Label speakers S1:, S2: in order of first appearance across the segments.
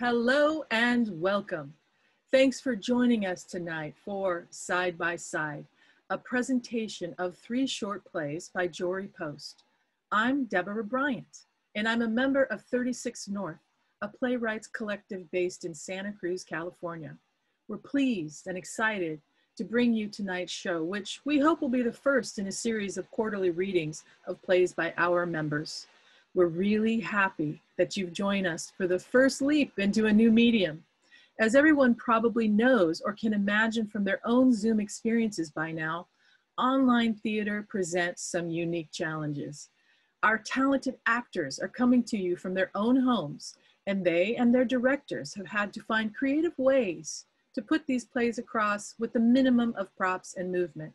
S1: Hello and welcome. Thanks for joining us tonight for Side by Side, a presentation of three short plays by Jory Post. I'm Deborah Bryant, and I'm a member of 36 North, a playwrights collective based in Santa Cruz, California. We're pleased and excited to bring you tonight's show, which we hope will be the first in a series of quarterly readings of plays by our members. We're really happy that you've joined us for the first leap into a new medium. As everyone probably knows or can imagine from their own Zoom experiences by now, online theater presents some unique challenges. Our talented actors are coming to you from their own homes, and they and their directors have had to find creative ways to put these plays across with the minimum of props and movement.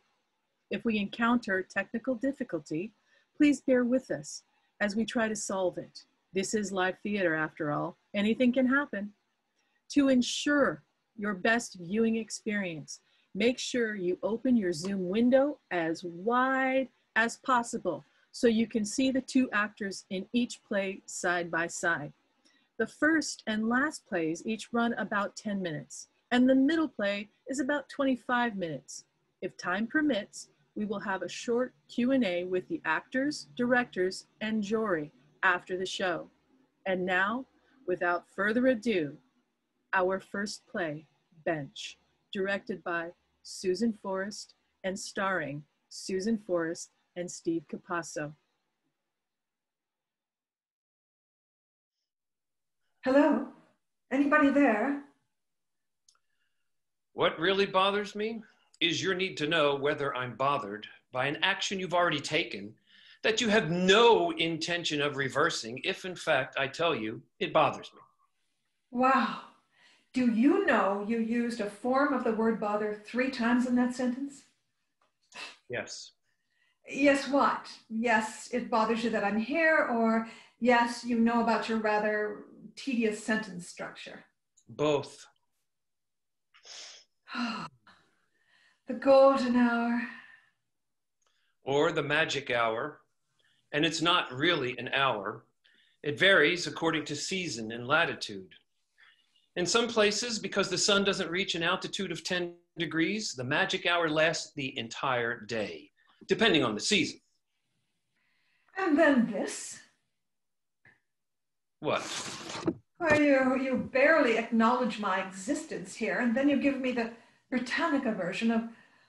S1: If we encounter technical difficulty, please bear with us as we try to solve it. This is live theater after all. Anything can happen. To ensure your best viewing experience, make sure you open your Zoom window as wide as possible so you can see the two actors in each play side by side. The first and last plays each run about 10 minutes, and the middle play is about 25 minutes. If time permits, we will have a short Q&A with the actors, directors, and Jory after the show. And now, without further ado, our first play, Bench, directed by Susan Forrest and starring Susan Forrest and Steve Capasso.
S2: Hello? Anybody there?
S3: What really bothers me is your need to know whether I'm bothered by an action you've already taken that you have no intention of reversing if, in fact, I tell you it bothers me.
S2: Wow. Do you know you used a form of the word bother three times in that sentence?
S3: Yes.
S2: Yes, what? Yes, it bothers you that I'm here, or yes, you know about your rather tedious sentence structure?
S3: Both.
S2: the golden hour.
S3: Or the magic hour. And it's not really an hour. It varies according to season and latitude. In some places, because the sun doesn't reach an altitude of 10 degrees, the magic hour lasts the entire day, depending on the season.
S2: And then this.
S3: What?
S2: Why, you, you barely acknowledge my existence here, and then you give me the Britannica version of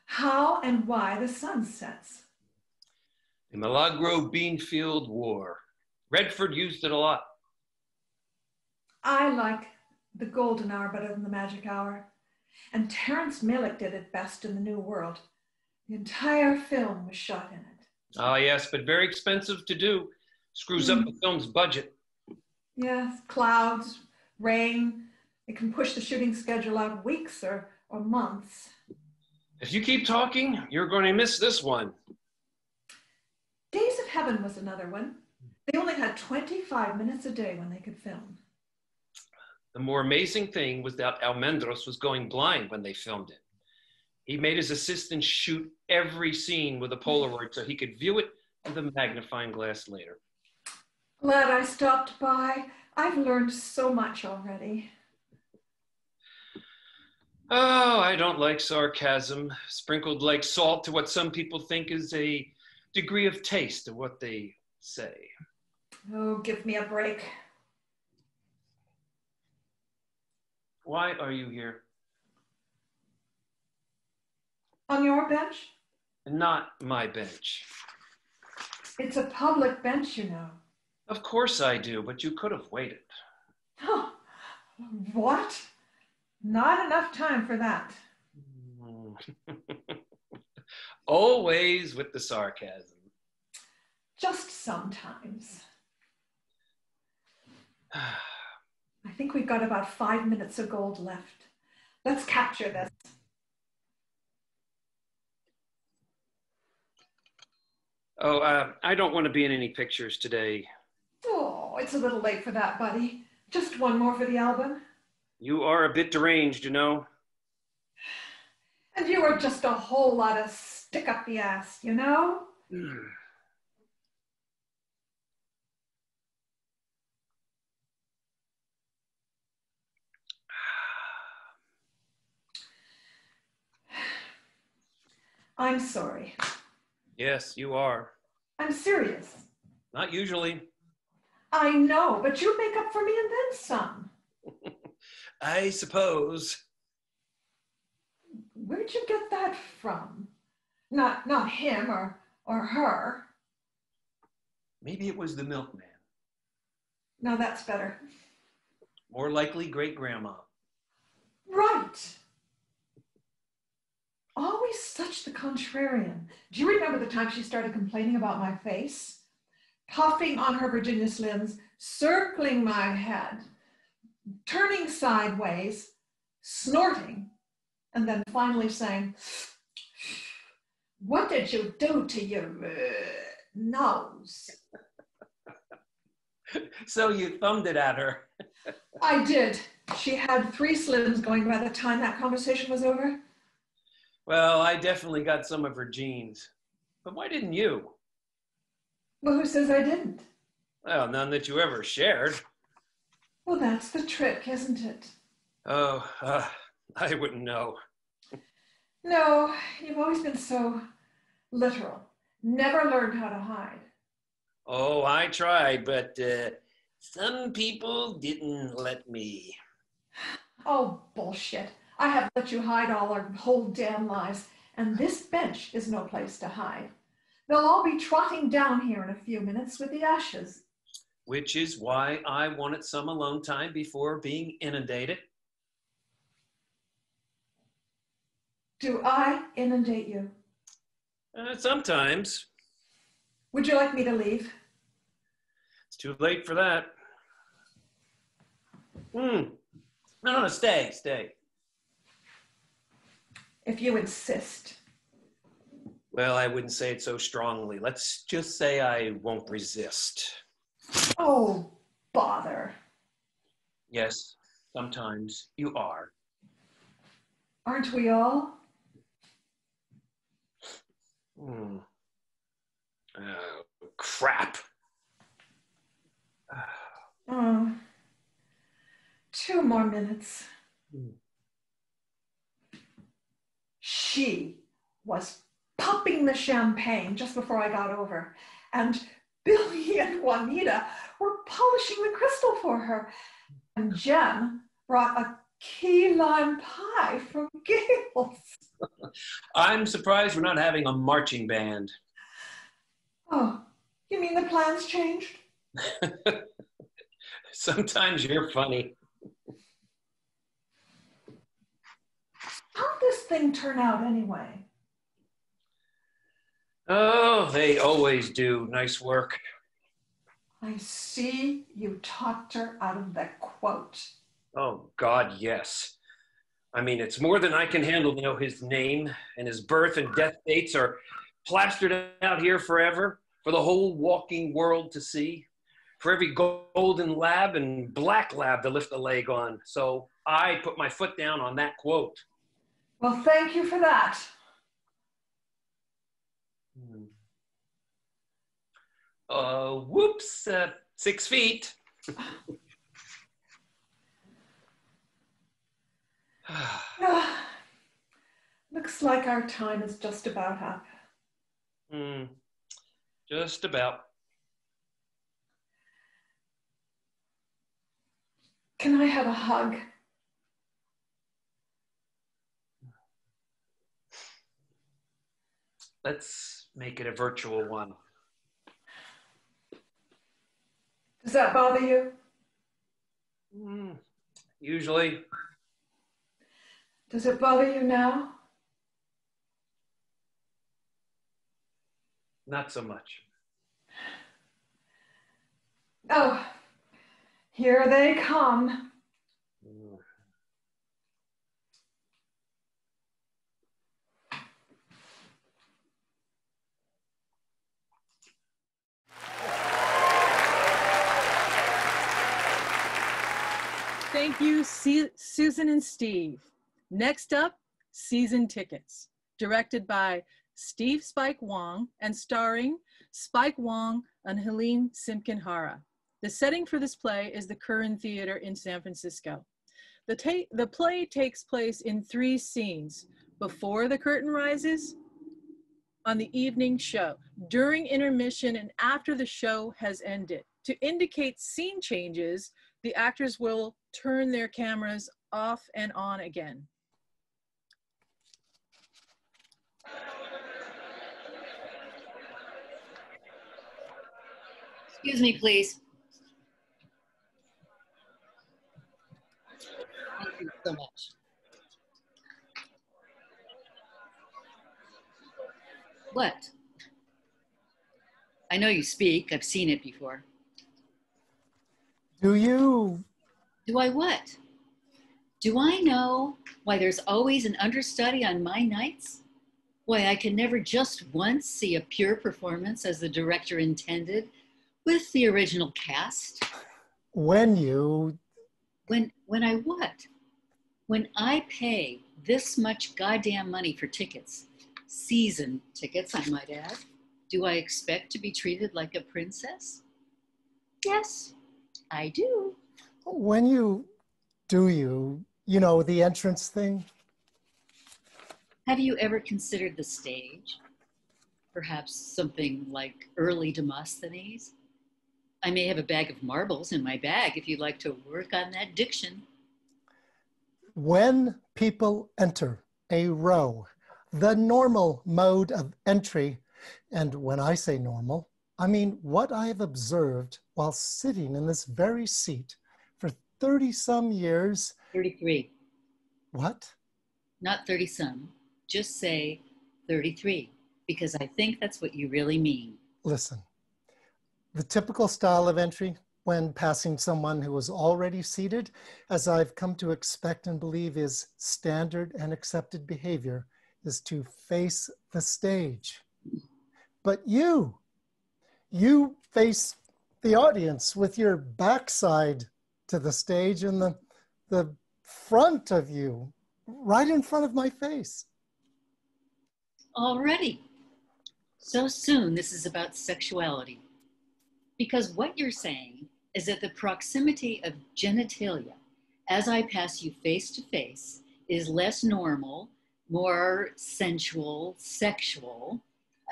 S2: how and why the sun sets.
S3: The Milagro Beanfield War. Redford used it a lot.
S2: I like the golden hour better than the magic hour. And Terrence Malick did it best in the New World. The entire film was shot in it.
S3: Ah, yes, but very expensive to do. Screws mm. up the film's budget.
S2: Yes, clouds, rain. It can push the shooting schedule out weeks or or months.
S3: If you keep talking, you're going to miss this one.
S2: Days of Heaven was another one. They only had 25 minutes a day when they could film.
S3: The more amazing thing was that Almendros was going blind when they filmed it. He made his assistant shoot every scene with a Polaroid so he could view it with a magnifying glass later.
S2: Glad I stopped by. I've learned so much already.
S3: Oh, I don't like sarcasm, sprinkled like salt to what some people think is a degree of taste of what they say.
S2: Oh, give me a break.
S3: Why are you here?
S2: On your bench?
S3: Not my bench.
S2: It's a public bench, you know.
S3: Of course I do, but you could have waited.
S2: Huh. What? Not enough time for that.
S3: Always with the sarcasm.
S2: Just sometimes. I think we've got about five minutes of gold left. Let's capture this.
S3: Oh, uh, I don't want to be in any pictures today.
S2: Oh, it's a little late for that, buddy. Just one more for the album.
S3: You are a bit deranged, you know.
S2: And you are just a whole lot of stick up the ass, you know? I'm sorry.
S3: Yes, you are.
S2: I'm serious.
S3: Not usually.
S2: I know, but you make up for me and then some.
S3: I suppose.
S2: Where'd you get that from? Not not him or or her.
S3: Maybe it was the milkman.
S2: Now that's better.
S3: More likely, great grandma.
S2: Right. Always such the contrarian. Do you remember the time she started complaining about my face? Puffing on her Virginia Slims, circling my head, turning sideways, snorting, and then finally saying, What did you do to your uh, nose?
S3: so you thumbed it at her.
S2: I did. She had three slims going by the time that conversation was over.
S3: Well, I definitely got some of her genes. But why didn't you?
S2: Well, who says I didn't?
S3: Well, none that you ever shared.
S2: Well, that's the trick, isn't it?
S3: Oh, uh, I wouldn't know.
S2: No, you've always been so literal. Never learned how to hide.
S3: Oh, I tried, but uh, some people didn't let me.
S2: Oh, bullshit. I have let you hide all our whole damn lives, and this bench is no place to hide. They'll all be trotting down here in a few minutes with the ashes.
S3: Which is why I wanted some alone time before being inundated.
S2: Do I inundate you?
S3: Uh, sometimes.
S2: Would you like me to leave?
S3: It's too late for that. Hmm. No, no, stay, stay.
S2: If you insist.
S3: Well, I wouldn't say it so strongly. Let's just say I won't resist.
S2: Oh, bother.
S3: Yes, sometimes you are.
S2: Aren't we all?
S3: Hmm. Oh, crap.
S2: Oh, two more minutes.
S3: Hmm.
S2: She was popping the champagne just before I got over, and Billy and Juanita were polishing the crystal for her. And Jen brought a key lime pie from Gayle's.
S3: I'm surprised we're not having a marching band.
S2: Oh, you mean the plans changed?
S3: Sometimes you're funny.
S2: How'd this thing turn out anyway?
S3: Oh, they always do. Nice work.
S2: I see you talked her out of that quote.
S3: Oh, God, yes. I mean, it's more than I can handle. You know, his name and his birth and death dates are plastered out here forever for the whole walking world to see, for every golden lab and black lab to lift a leg on. So I put my foot down on that quote.
S2: Well, thank you for that.
S3: Uh, whoops, uh, six feet.
S2: Looks like our time is just about up.
S3: Hmm. Just about.
S2: Can I have a hug?
S3: Let's make it a virtual one.
S2: Does that bother you?
S3: Hmm. Usually,
S2: Does it bother you now?
S3: not so much.
S2: Oh, here they come.
S3: Hmm.
S1: Thank you, Su- Susan and Steve. Next up, Season Tickets, directed by Steve Spike Wong and starring Spike Wong and Helene Simkin-Hara. The setting for this play is the Curran Theater in San Francisco. The, the play takes place in three scenes before the curtain rises, on the evening show during intermission and after the show has ended. To indicate scene changes, the actors will turn their cameras off and on again.
S4: Excuse me, please. Thank you so much. What? I know you speak. I've seen it before.
S5: Do you?
S4: Do I what? Do I know why there's always an understudy on my nights? Why I can never just once see a pure performance as the director intended with the original cast?
S5: When you.
S4: When when I what? When I pay this much goddamn money for tickets, season tickets, I might add, do I expect to be treated like a princess? Yes, I do.
S5: When you. Do you? You know, the entrance thing?
S4: Have you ever considered the stage? Perhaps something like early Demosthenes? I may have a bag of marbles in my bag if you'd like to work on that diction.
S5: When people enter a row, the normal mode of entry, and when I say normal, I mean what I have observed while sitting in this very seat for 30 some years.
S4: 33.
S5: What?
S4: Not 30 some. Just say 33, because I think that's what you really mean.
S5: Listen, the typical style of entry when passing someone who is already seated, as I've come to expect and believe is standard and accepted behavior, is to face the stage. But you, you face the audience with your backside to the stage and the, the front of you, right in front of my face.
S4: Already. So soon, this is about sexuality. Because what you're saying is that the proximity of genitalia as I pass you face to face is less normal, more sensual, sexual,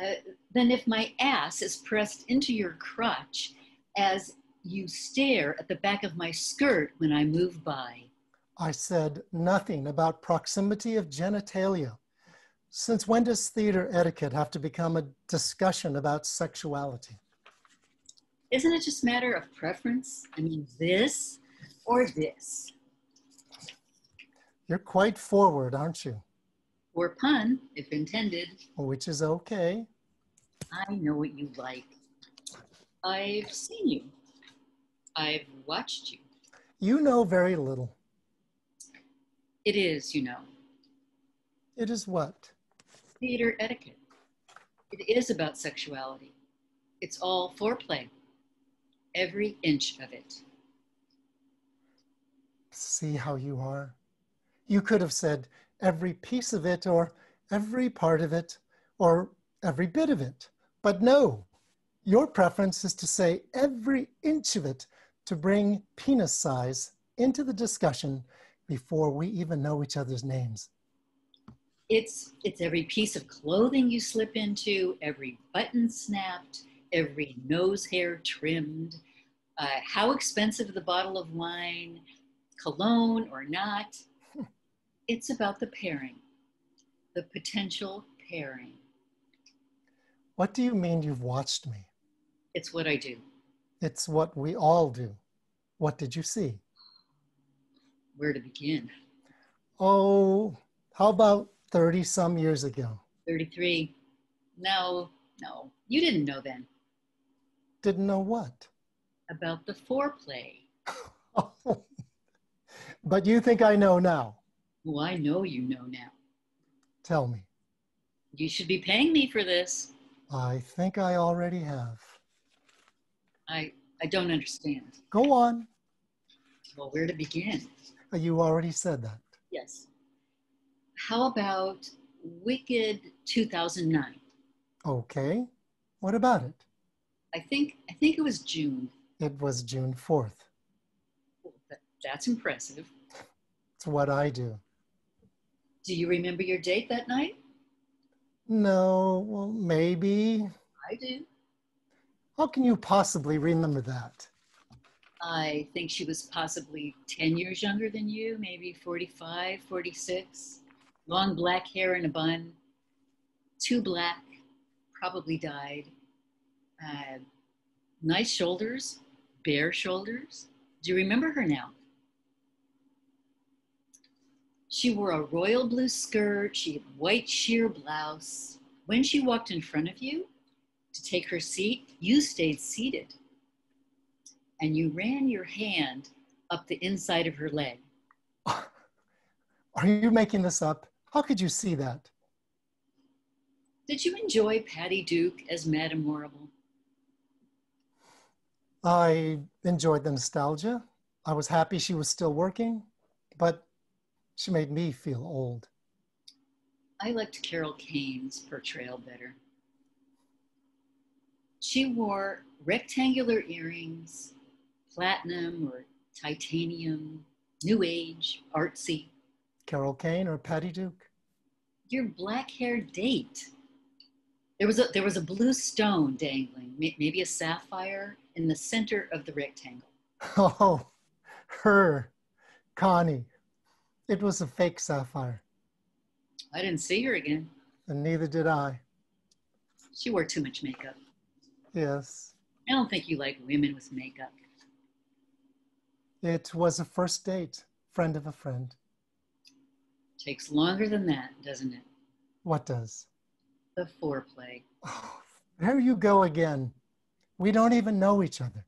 S4: uh, than if my ass is pressed into your crotch as you stare at the back of my skirt when I move by.
S5: I said nothing about proximity of genitalia. Since when does theater etiquette have to become a discussion about sexuality?
S4: Isn't it just a matter of preference? I mean, this or this?
S5: You're quite forward, aren't you?
S4: Or pun, if intended.
S5: Which is okay.
S4: I know what you like. I've seen you. I've watched you.
S5: You know very little.
S4: It is, you know.
S5: It is what?
S4: Theater etiquette. It is about sexuality. It's all foreplay every inch of it.
S5: See how you are? You could have said every piece of it, or every part of it, or every bit of it. But no, your preference is to say every inch of it to bring penis size into the discussion before we even know each other's names.
S4: It's, it's every piece of clothing you slip into, every button snapped, every nose hair trimmed, uh, how expensive the bottle of wine, cologne or not. It's about the pairing, the potential pairing.
S5: What do you mean you've watched me?
S4: It's what I do.
S5: It's what we all do. What did you see?
S4: Where to begin?
S5: Oh, how about 30 some years ago?
S4: 33. No, no, you didn't know then.
S5: Didn't know what?
S4: About the foreplay.
S5: but you think I know now?
S4: Well, I know you know now.
S5: Tell me.
S4: You should be paying me for this.
S5: I think I already have.
S4: I I don't understand.
S5: Go on.
S4: Well, where to begin?
S5: Uh, you already said that.
S4: Yes. How about Wicked 2009?
S5: Okay. What about it?
S4: I think I think it was June.
S5: It was June 4th.
S4: That's impressive.
S5: It's what I do.
S4: Do you remember your date that night?
S5: No, well, maybe.
S4: I do.
S5: How can you possibly remember that?
S4: I think she was possibly 10 years younger than you, maybe 45, 46. Long black hair in a bun, too black, probably dyed. Uh, nice shoulders, bare shoulders. Do you remember her now? She wore a royal blue skirt, she had a white sheer blouse. When she walked in front of you to take her seat, you stayed seated and you ran your hand up the inside of her leg.
S5: Are you making this up? How could you see that?
S4: Did you enjoy Patty Duke as Madame Morrible?
S5: I enjoyed the nostalgia. I was happy she was still working, but she made me feel old.
S4: I liked Carol Kane's portrayal better. She wore rectangular earrings, platinum or titanium, new age, artsy.
S5: Carol Kane or Patty Duke?
S4: Your black haired date. There was, a, there was a blue stone dangling, maybe a sapphire, in the center of the rectangle.
S5: Oh, her, Connie. It was a fake sapphire.
S4: I didn't see her again.
S5: And neither did I.
S4: She wore too much makeup.
S5: Yes.
S4: I don't think you like women with makeup.
S5: It was a first date, friend of a friend.
S4: Takes longer than that, doesn't it?
S5: What does?
S4: The foreplay.
S5: Oh, there you go again. We don't even know each other.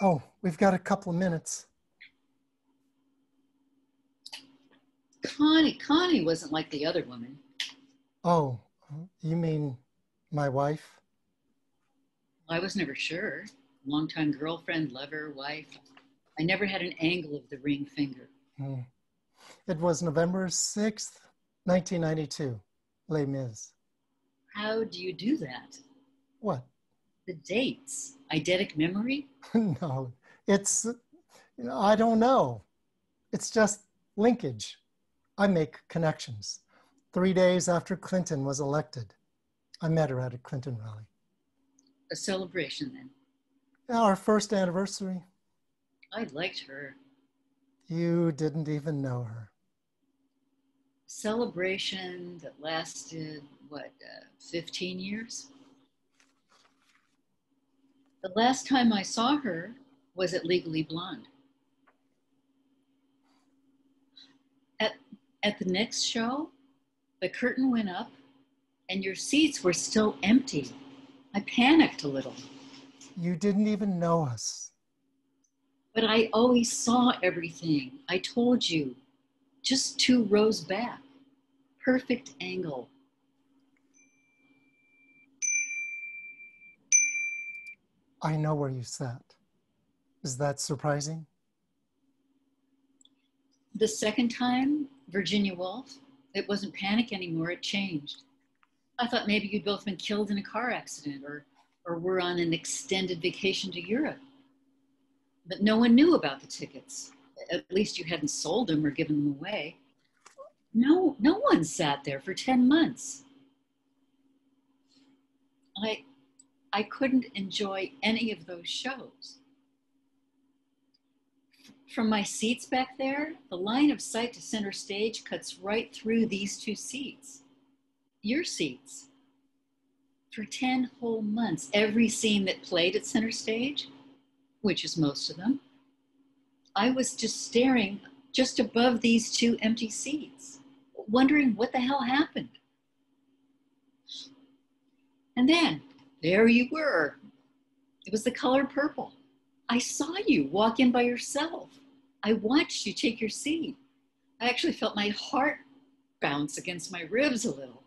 S5: Oh, we've got a couple of minutes.
S4: Connie, Connie wasn't like the other woman.
S5: Oh, you mean my wife?
S4: I was never sure. Longtime girlfriend, lover, wife. I never had an angle of the ring finger.
S5: Hmm. It was November 6th, 1992, Les Mis.
S4: How do you do that?
S5: What?
S4: The dates. Eidetic memory?
S5: no, it's, you know, I don't know. It's just linkage. I make connections. Three days after Clinton was elected, I met her at a Clinton rally.
S4: A celebration then?
S5: Our first anniversary.
S4: I liked her.
S5: You didn't even know her.
S4: Celebration that lasted, what, uh, 15 years? The last time I saw her was at Legally Blonde. At, at the next show, the curtain went up and your seats were still empty. I panicked a little.
S5: You didn't even know us.
S4: But I always saw everything. I told you, just two rows back, perfect angle.
S5: I know where you sat. Is that surprising?
S4: The second time, Virginia Woolf, it wasn't panic anymore, it changed. I thought maybe you'd both been killed in a car accident or, or were on an extended vacation to Europe. But no one knew about the tickets. At least you hadn't sold them or given them away. No, no one sat there for 10 months. I, I couldn't enjoy any of those shows. From my seats back there, the line of sight to center stage cuts right through these two seats. Your seats. For 10 whole months, every scene that played at center stage, which is most of them, I was just staring just above these two empty seats, wondering what the hell happened. And then there you were. It was the color purple. I saw you walk in by yourself. I watched you take your seat. I actually felt my heart bounce against my ribs a little.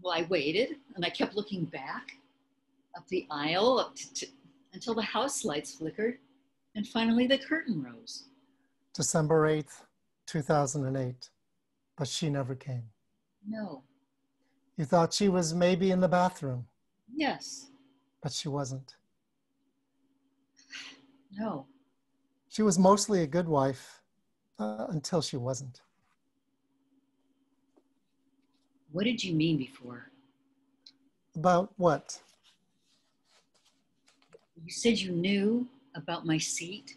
S4: Well, I waited and I kept looking back up the aisle up to, until the house lights flickered and finally the curtain rose.
S5: December 8th, 2008. But she never came.
S4: No.
S5: You thought she was maybe in the bathroom.
S4: Yes.
S5: But she wasn't.
S4: No.
S5: She was mostly a good wife uh, until she wasn't.
S4: What did you mean before?
S5: About what?
S4: You said you knew about my seat?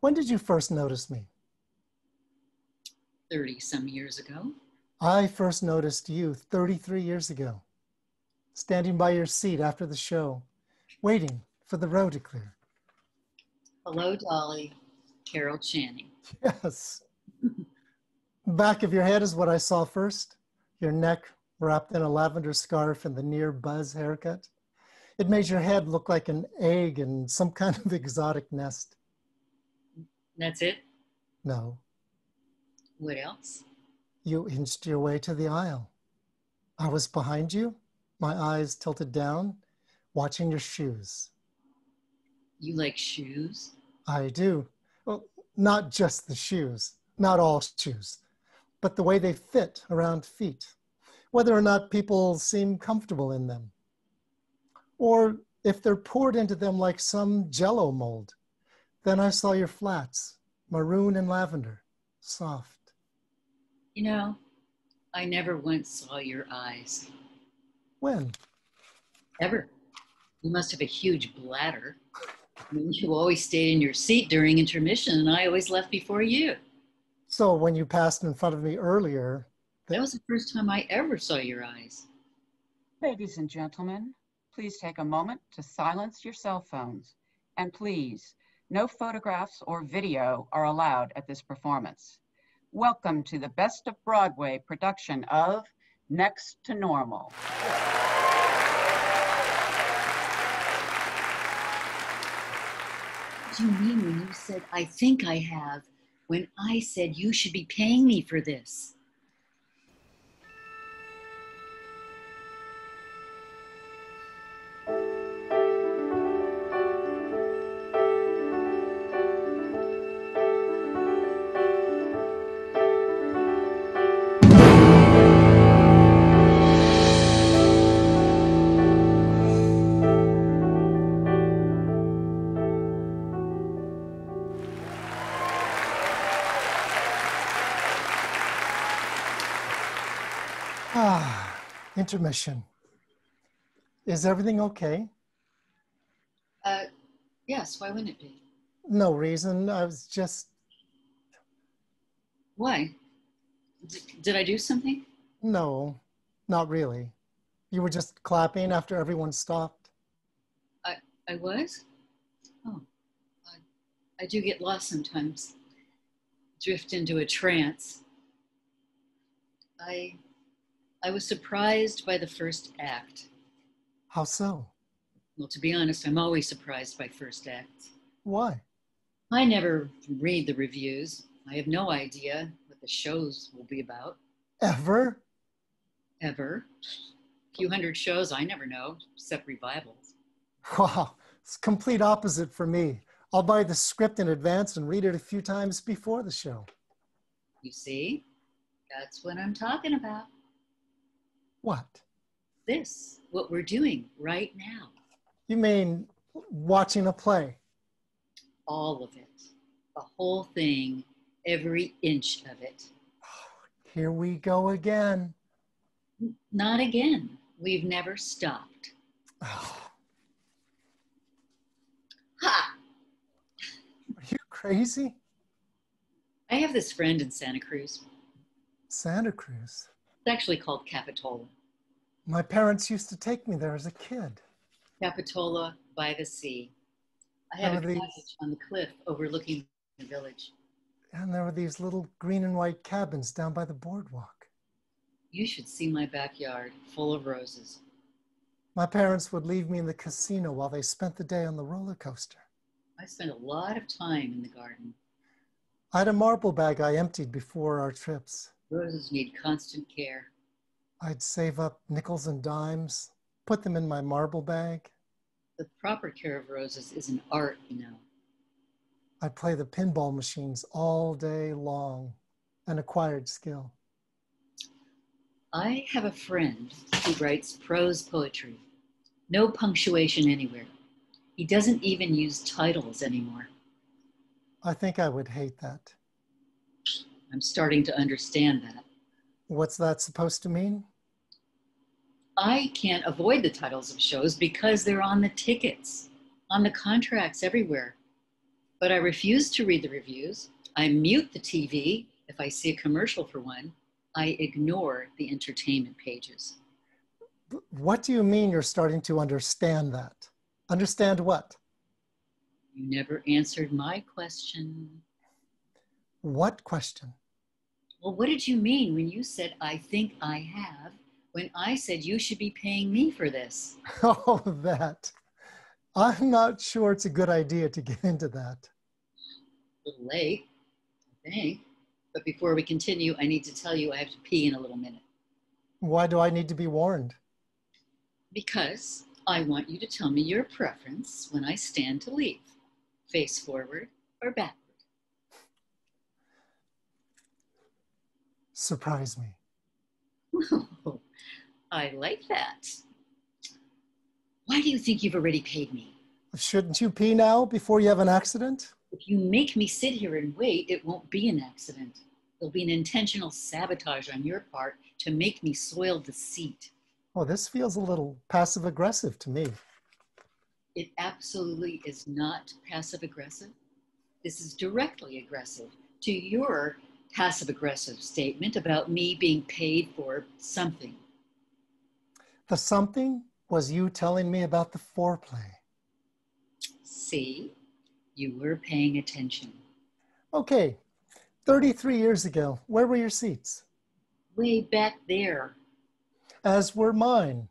S5: When did you first notice me?
S4: 30 some years ago.
S5: I first noticed you 33 years ago, standing by your seat after the show, waiting for the row to clear.
S4: Hello, Dolly. Carol Channing.
S5: Yes. Back of your head is what I saw first. Your neck wrapped in a lavender scarf and the near buzz haircut. It made your head look like an egg in some kind of exotic nest.
S4: That's it?
S5: No,
S4: What else?
S5: you inched your way to the aisle. I was behind you, my eyes tilted down, watching your shoes.
S4: You like shoes?
S5: I do. Well, not just the shoes, not all shoes, but the way they fit around feet, whether or not people seem comfortable in them, or if they're poured into them like some jello mold. Then I saw your flats, maroon and lavender, soft.
S4: You know, I never once saw your eyes.
S5: When?
S4: Ever. You must have a huge bladder. I mean, you always stayed in your seat during intermission, and I always left before you.
S5: So when you passed in front of me earlier,
S4: That was the first time I ever saw your eyes.
S6: Ladies and gentlemen, please take a moment to silence your cell phones. And please, no photographs or video are allowed at this performance. Welcome to the Best of Broadway production of Next to Normal.
S4: What do you mean when you said, I think I have, when I said you should be paying me for this?
S5: Intermission. Is everything okay?
S4: Uh, yes, why wouldn't it be?
S5: No reason. I was just,
S4: Why? D- did I do something?
S5: no, not really. You were just clapping after everyone stopped.
S4: I I was? Oh, I, I do get lost sometimes, drift into a trance. I, I was surprised by the first act.
S5: How so?
S4: Well, to be honest, I'm always surprised by first acts.
S5: Why?
S4: I never read the reviews. I have no idea what the shows will be about,
S5: Ever?
S4: ever. A few hundred shows I never know, except revivals.
S5: Wow, it's complete opposite for me. I'll buy the script in advance and read it a few times before the show.
S4: You see? That's what I'm talking about.
S5: What?
S4: This, what we're doing right now.
S5: You mean watching a play?
S4: all of it, the whole thing, every inch of it.
S5: Here we go again.
S4: Not again. We've never stopped.
S5: Oh,
S4: Ha!
S5: are you crazy?
S4: I have this friend in Santa Cruz.
S5: Santa Cruz.
S4: It's actually called Capitola.
S5: My parents used to take me there as a kid.
S4: Capitola by the sea. I had
S5: How
S4: a
S5: these?
S4: cottage on the cliff overlooking the village.
S5: And there were these little green and white cabins down by the boardwalk.
S4: You should see my backyard, full of roses.
S5: My parents would leave me in the casino while they spent the day on the roller coaster.
S4: I spent a lot of time in the garden.
S5: I had a marble bag I emptied before our trips.
S4: Roses need constant care.
S5: I'd save up nickels and dimes, put them in my marble bag.
S4: The proper care of roses is an art, you know.
S5: I'd play the pinball machines all day long, an acquired skill.
S4: I have a friend who writes prose poetry. No punctuation anywhere. He doesn't even use titles anymore.
S5: I think I would hate that.
S4: I'm starting to understand that.
S5: What's that supposed to mean?
S4: I can't avoid the titles of shows because they're on the tickets, on the contracts everywhere. But I refuse to read the reviews. I mute the TV if I see a commercial for one. I ignore the entertainment pages.
S5: What do you mean you're starting to understand that? Understand what?
S4: You never answered my question.
S5: What question?
S4: Well, what did you mean when you said, I think I have, when I said you should be paying me for this?
S5: Oh, that. I'm not sure it's a good idea to get into that.
S4: A little late, I think. But before we continue, I need to tell you I have to pee in a little minute.
S5: Why do I need to be warned?
S4: Because I want you to tell me your preference when I stand to leave face forward or backward.
S5: Surprise me.
S4: Oh, I like that. Why do you think you've already paid me?
S5: Shouldn't you pee now before you have an accident?
S4: If you make me sit here and wait, it won't be an accident. There'll be an intentional sabotage on your part to make me soil the seat.
S5: Oh, this feels a little passive aggressive to me.
S4: It absolutely is not passive aggressive. This is directly aggressive to your passive aggressive statement about me being paid for something.
S5: The something was you telling me about the foreplay.
S4: See, you were paying attention.
S5: Okay, 33 years ago, where were your seats?
S4: Way back there.
S5: As were mine.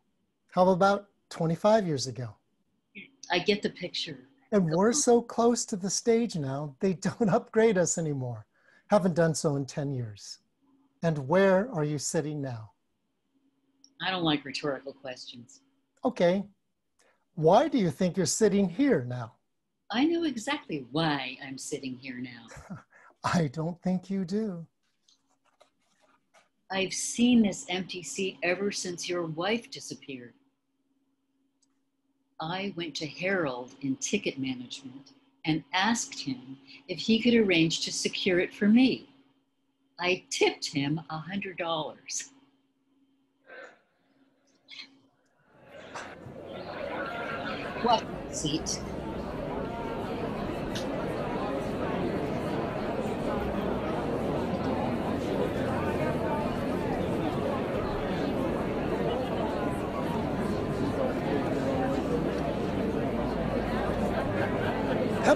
S5: How about 25 years ago?
S4: I get the picture.
S5: And we're so close to the stage now, they don't upgrade us anymore. Haven't done so in 10 years. And where are you sitting now?
S4: I don't like rhetorical questions.
S5: Okay. Why do you think you're sitting here now?
S4: I know exactly why I'm sitting here now.
S5: I don't think you do.
S4: I've seen this empty seat ever since your wife disappeared. I went to Harold in ticket management and asked him if he could arrange to secure it for me. I tipped him a hundred dollars. What seat?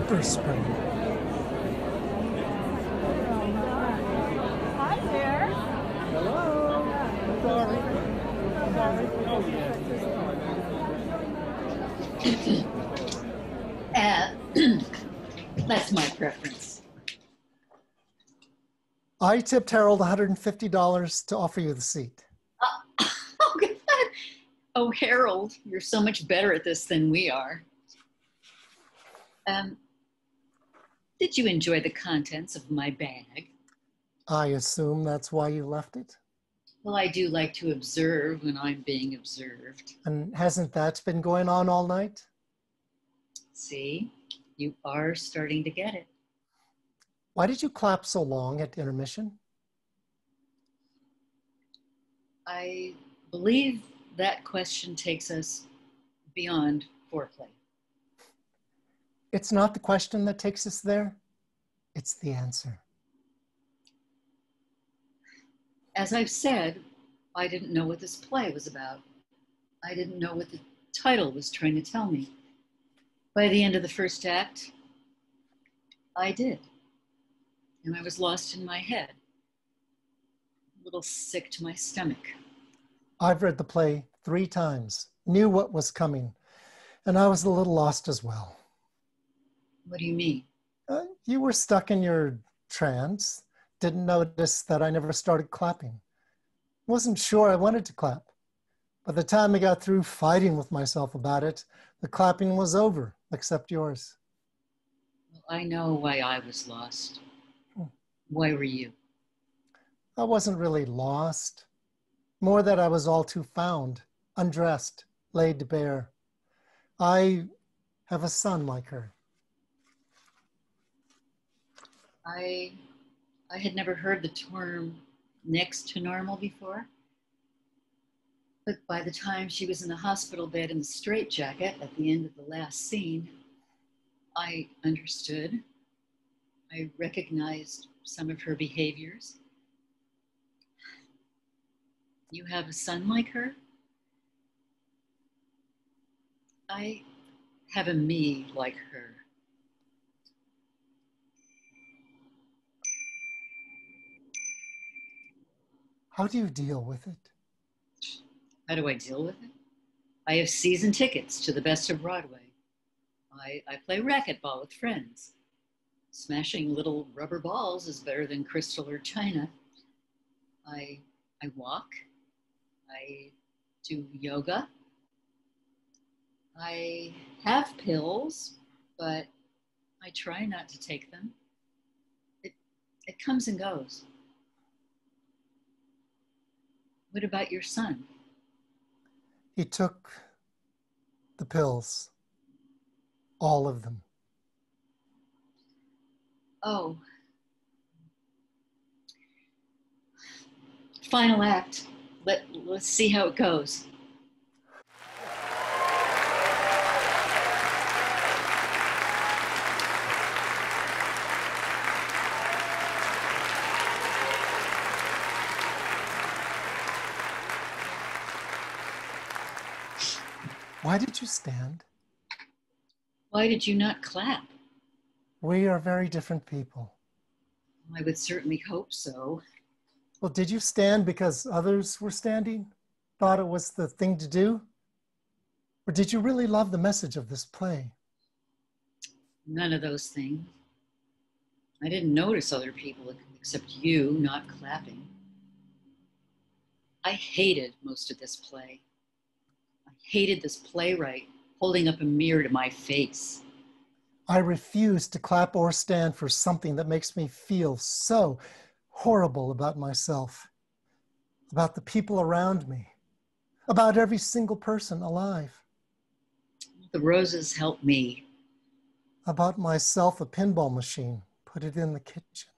S5: Spray.
S2: Hi there.
S4: Uh, that's my preference.
S5: I tipped Harold $150 to offer you the seat.
S4: Oh, God. oh, Harold, you're so much better at this than we are. Um, did you enjoy the contents of my bag?
S5: I assume that's why you left it.
S4: Well, I do like to observe when I'm being observed.
S5: And hasn't that been going on all night?
S4: See, you are starting to get it.
S5: Why did you clap so long at intermission?
S4: I believe that question takes us beyond foreplay.
S5: It's not the question that takes us there, it's the answer.
S4: As I've said, I didn't know what this play was about. I didn't know what the title was trying to tell me. By the end of the first act, I did. And I was lost in my head, a little sick to my stomach.
S5: I've read the play three times, knew what was coming, and I was a little lost as well.
S4: What do you mean?
S5: Uh, you were stuck in your trance, didn't notice that I never started clapping. Wasn't sure I wanted to clap. By the time I got through fighting with myself about it, the clapping was over, except yours.
S4: Well, I know why I was lost.
S5: Hmm.
S4: Why were you?
S5: I wasn't really lost, more that I was all too found, undressed, laid bare. I have a son like her.
S4: I I had never heard the term next to normal before. But by the time she was in the hospital bed in the straitjacket at the end of the last scene, I understood. I recognized some of her behaviors. You have a son like her? I have a me like her.
S5: How do you deal with it?
S4: How do I deal with it? I have season tickets to the best of Broadway. I, I play racquetball with friends. Smashing little rubber balls is better than crystal or china. I, I walk. I do yoga. I have pills, but I try not to take them. It, it comes and goes. What about your son?
S5: He took the pills, all of them.
S4: Oh. Final act. Let, let's see how it goes.
S5: Why did you stand?
S4: Why did you not clap?
S5: We are very different people.
S4: I would certainly hope so.
S5: Well, did you stand because others were standing? Thought it was the thing to do? Or did you really love the message of this play?
S4: None of those things. I didn't notice other people except you not clapping. I hated most of this play. Hated this playwright holding up a mirror to my face.
S5: I refuse to clap or stand for something that makes me feel so horrible about myself, about the people around me, about every single person alive.
S4: The roses help me.
S5: About myself, a pinball machine, put it in the kitchen.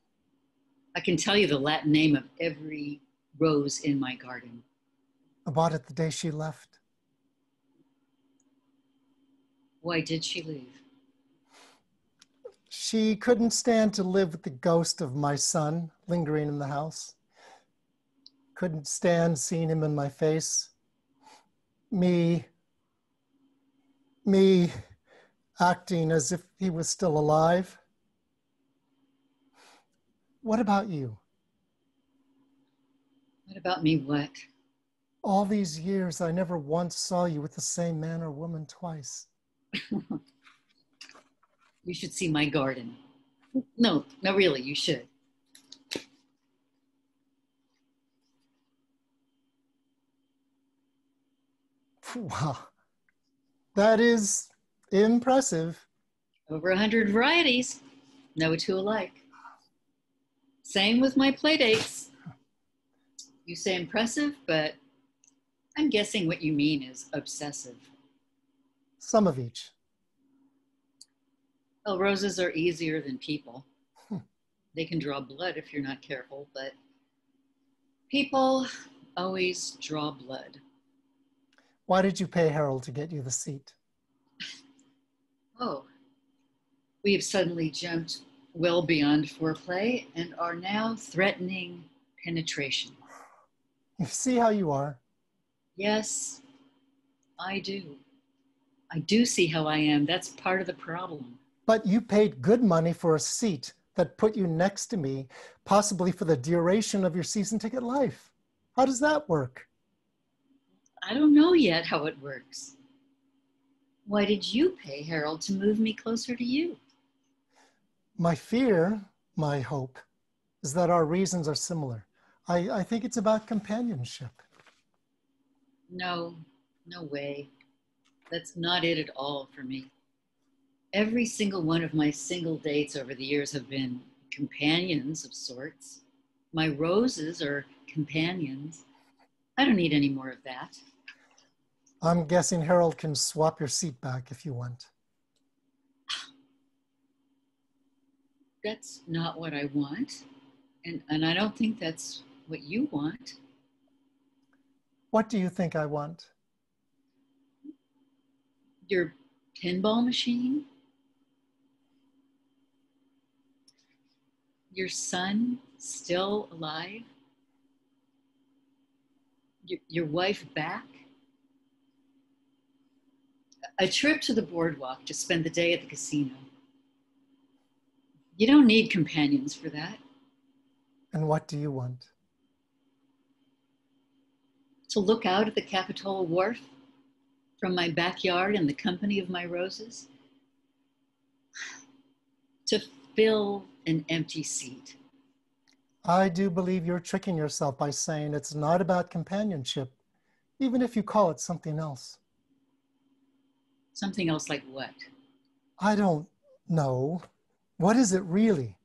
S4: I can tell you the Latin name of every rose in my garden.
S5: I bought it the day she left.
S4: Why did she leave?
S5: She couldn't stand to live with the ghost of my son lingering in the house. Couldn't stand seeing him in my face. Me, me acting as if he was still alive. What about you?
S4: What about me? What?
S5: All these years, I never once saw you with the same man or woman twice.
S4: you should see my garden. No, no, really, you should.
S5: Wow, that is impressive.
S4: Over a hundred varieties, no two alike. Same with my playdates. You say impressive, but I'm guessing what you mean is obsessive.
S5: Some of each.
S4: Well, roses are easier than people. They can draw blood if you're not careful, but people always draw blood.
S5: Why did you pay Harold to get you the seat?
S4: Oh, we have suddenly jumped well beyond foreplay and are now threatening penetration.
S5: You see how you are.
S4: Yes, I do. I do see how I am. That's part of the problem.
S5: But you paid good money for a seat that put you next to me, possibly for the duration of your season ticket life. How does that work?
S4: I don't know yet how it works. Why did you pay Harold to move me closer to you?
S5: My fear, my hope, is that our reasons are similar. I, I think it's about companionship.
S4: No, no way. That's not it at all for me. Every single one of my single dates over the years have been companions of sorts. My roses are companions. I don't need any more of that.
S5: I'm guessing Harold can swap your seat back if you want.
S4: That's not what I want. And, and I don't think that's what you want.
S5: What do you think I want?
S4: Your pinball machine? Your son still alive? Your, your wife back? A trip to the boardwalk to spend the day at the casino. You don't need companions for that.
S5: And what do you want?
S4: To look out at the Capitola Wharf from my backyard in the company of my roses. To fill an empty seat.
S5: I do believe you're tricking yourself by saying it's not about companionship, even if you call it something else.
S4: Something else like what?
S5: I don't know. What is it really?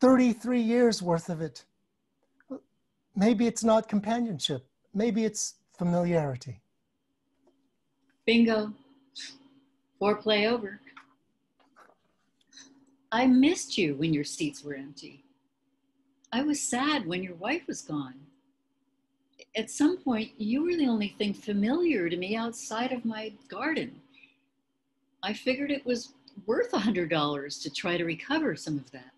S5: 33 years worth of it. Maybe it's not companionship. Maybe it's familiarity.
S4: Bingo. Foreplay over. I missed you when your seats were empty. I was sad when your wife was gone. At some point, you were the only thing familiar to me outside of my garden. I figured it was worth a $100 to try to recover some of that.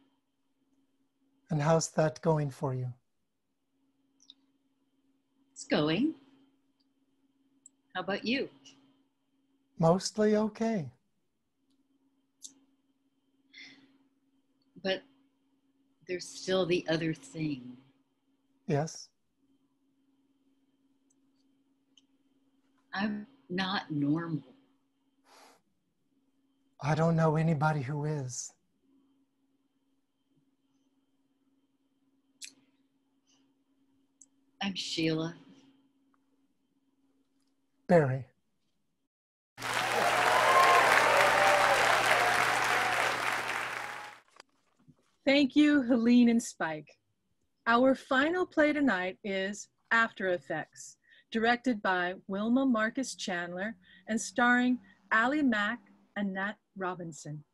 S5: And how's that going for you?
S4: It's going. How about you?
S5: Mostly okay.
S4: But there's still the other thing.
S5: Yes.
S4: I'm not normal.
S5: I don't know anybody who is.
S4: I'm Sheila.
S5: Barry.
S1: Thank you, Helene and Spike. Our final play tonight is After Effects, directed by Wilma Marcus Chandler and starring Ali Mack and Nat Robinson.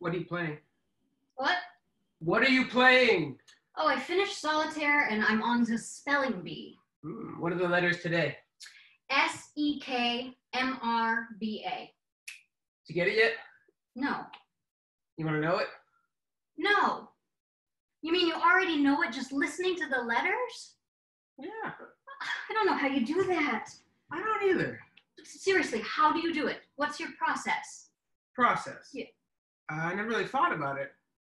S7: What are you playing?
S8: What?
S7: What are you playing?
S8: Oh, I finished solitaire and I'm on to spelling bee.
S7: Hmm, what are the letters today?
S8: S E K M R B A.
S7: Did you get it yet?
S8: No.
S7: You want to know it?
S8: No. You mean you already know it just listening to the letters?
S7: Yeah.
S8: I don't know how you do that.
S7: I don't either.
S8: Seriously, how do you do it? What's your process?
S7: Process.
S8: Yeah.
S7: Uh, I never really thought about it.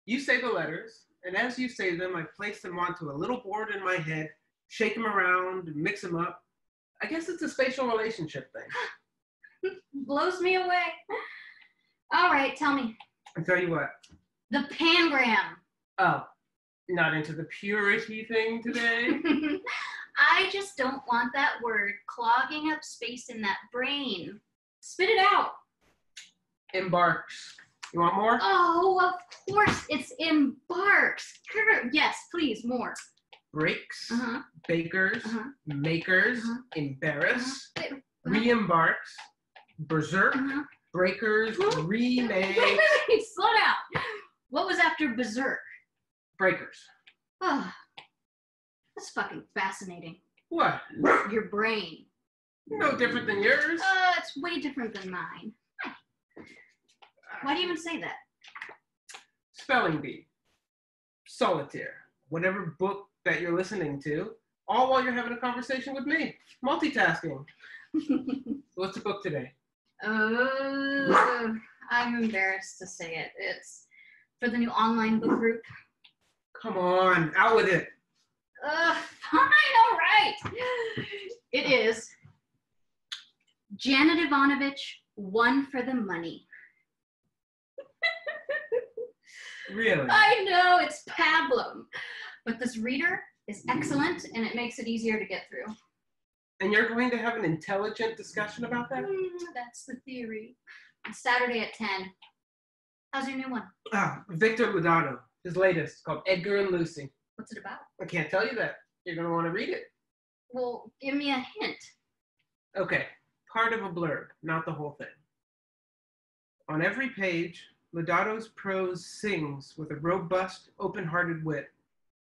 S7: You say the letters, and as you say them, I place them onto a little board in my head, shake them around, mix them up. I guess it's a spatial relationship thing.
S8: Blows me away. All right, tell me.
S7: I tell you what.
S8: The pangram.
S7: Oh, not into the purity thing today.
S8: I just don't want that word clogging up space in that brain. Spit it out.
S7: Embarks. You want more?
S8: Oh, of course, it's embarks. Yes, please, more.
S7: Breaks,
S8: Uh-huh.
S7: bakers,
S8: Uh-huh.
S7: makers,
S8: Uh-huh.
S7: embarrass,
S8: Uh-huh.
S7: re-embarks, berserk,
S8: Uh-huh.
S7: breakers,
S8: Wait, wait,
S7: remakes,
S8: wait, wait, slow down. What was after berserk?
S7: breakers.
S8: Oh, that's fucking fascinating.
S7: What?
S8: Your brain.
S7: No different than yours.
S8: Uh, it's way different than mine. Why do you even say that?
S7: Spelling bee, solitaire, whatever book that you're listening to, all while you're having a conversation with me. Multitasking. What's the book today?
S8: Oh, I'm embarrassed to say it. It's for the new online book group.
S7: Come on, out with it.
S8: Uh, fine, all right. It is Janet Evanovich, One for the Money.
S7: Really?
S8: I know it's pablum, but this reader is excellent and it makes it easier to get through.
S7: And you're going to have an intelligent discussion about that?
S8: Mm, that's the theory. On Saturday at 10. How's your new one?
S7: Ah, Victor Lodato, his latest, called Edgar and Lucy.
S8: What's it about?
S7: I can't tell you that. You're going to want to read it.
S8: Well, give me a hint.
S7: Okay, part of a blurb, not the whole thing. On every page, Lodato's prose sings with a robust, open hearted wit,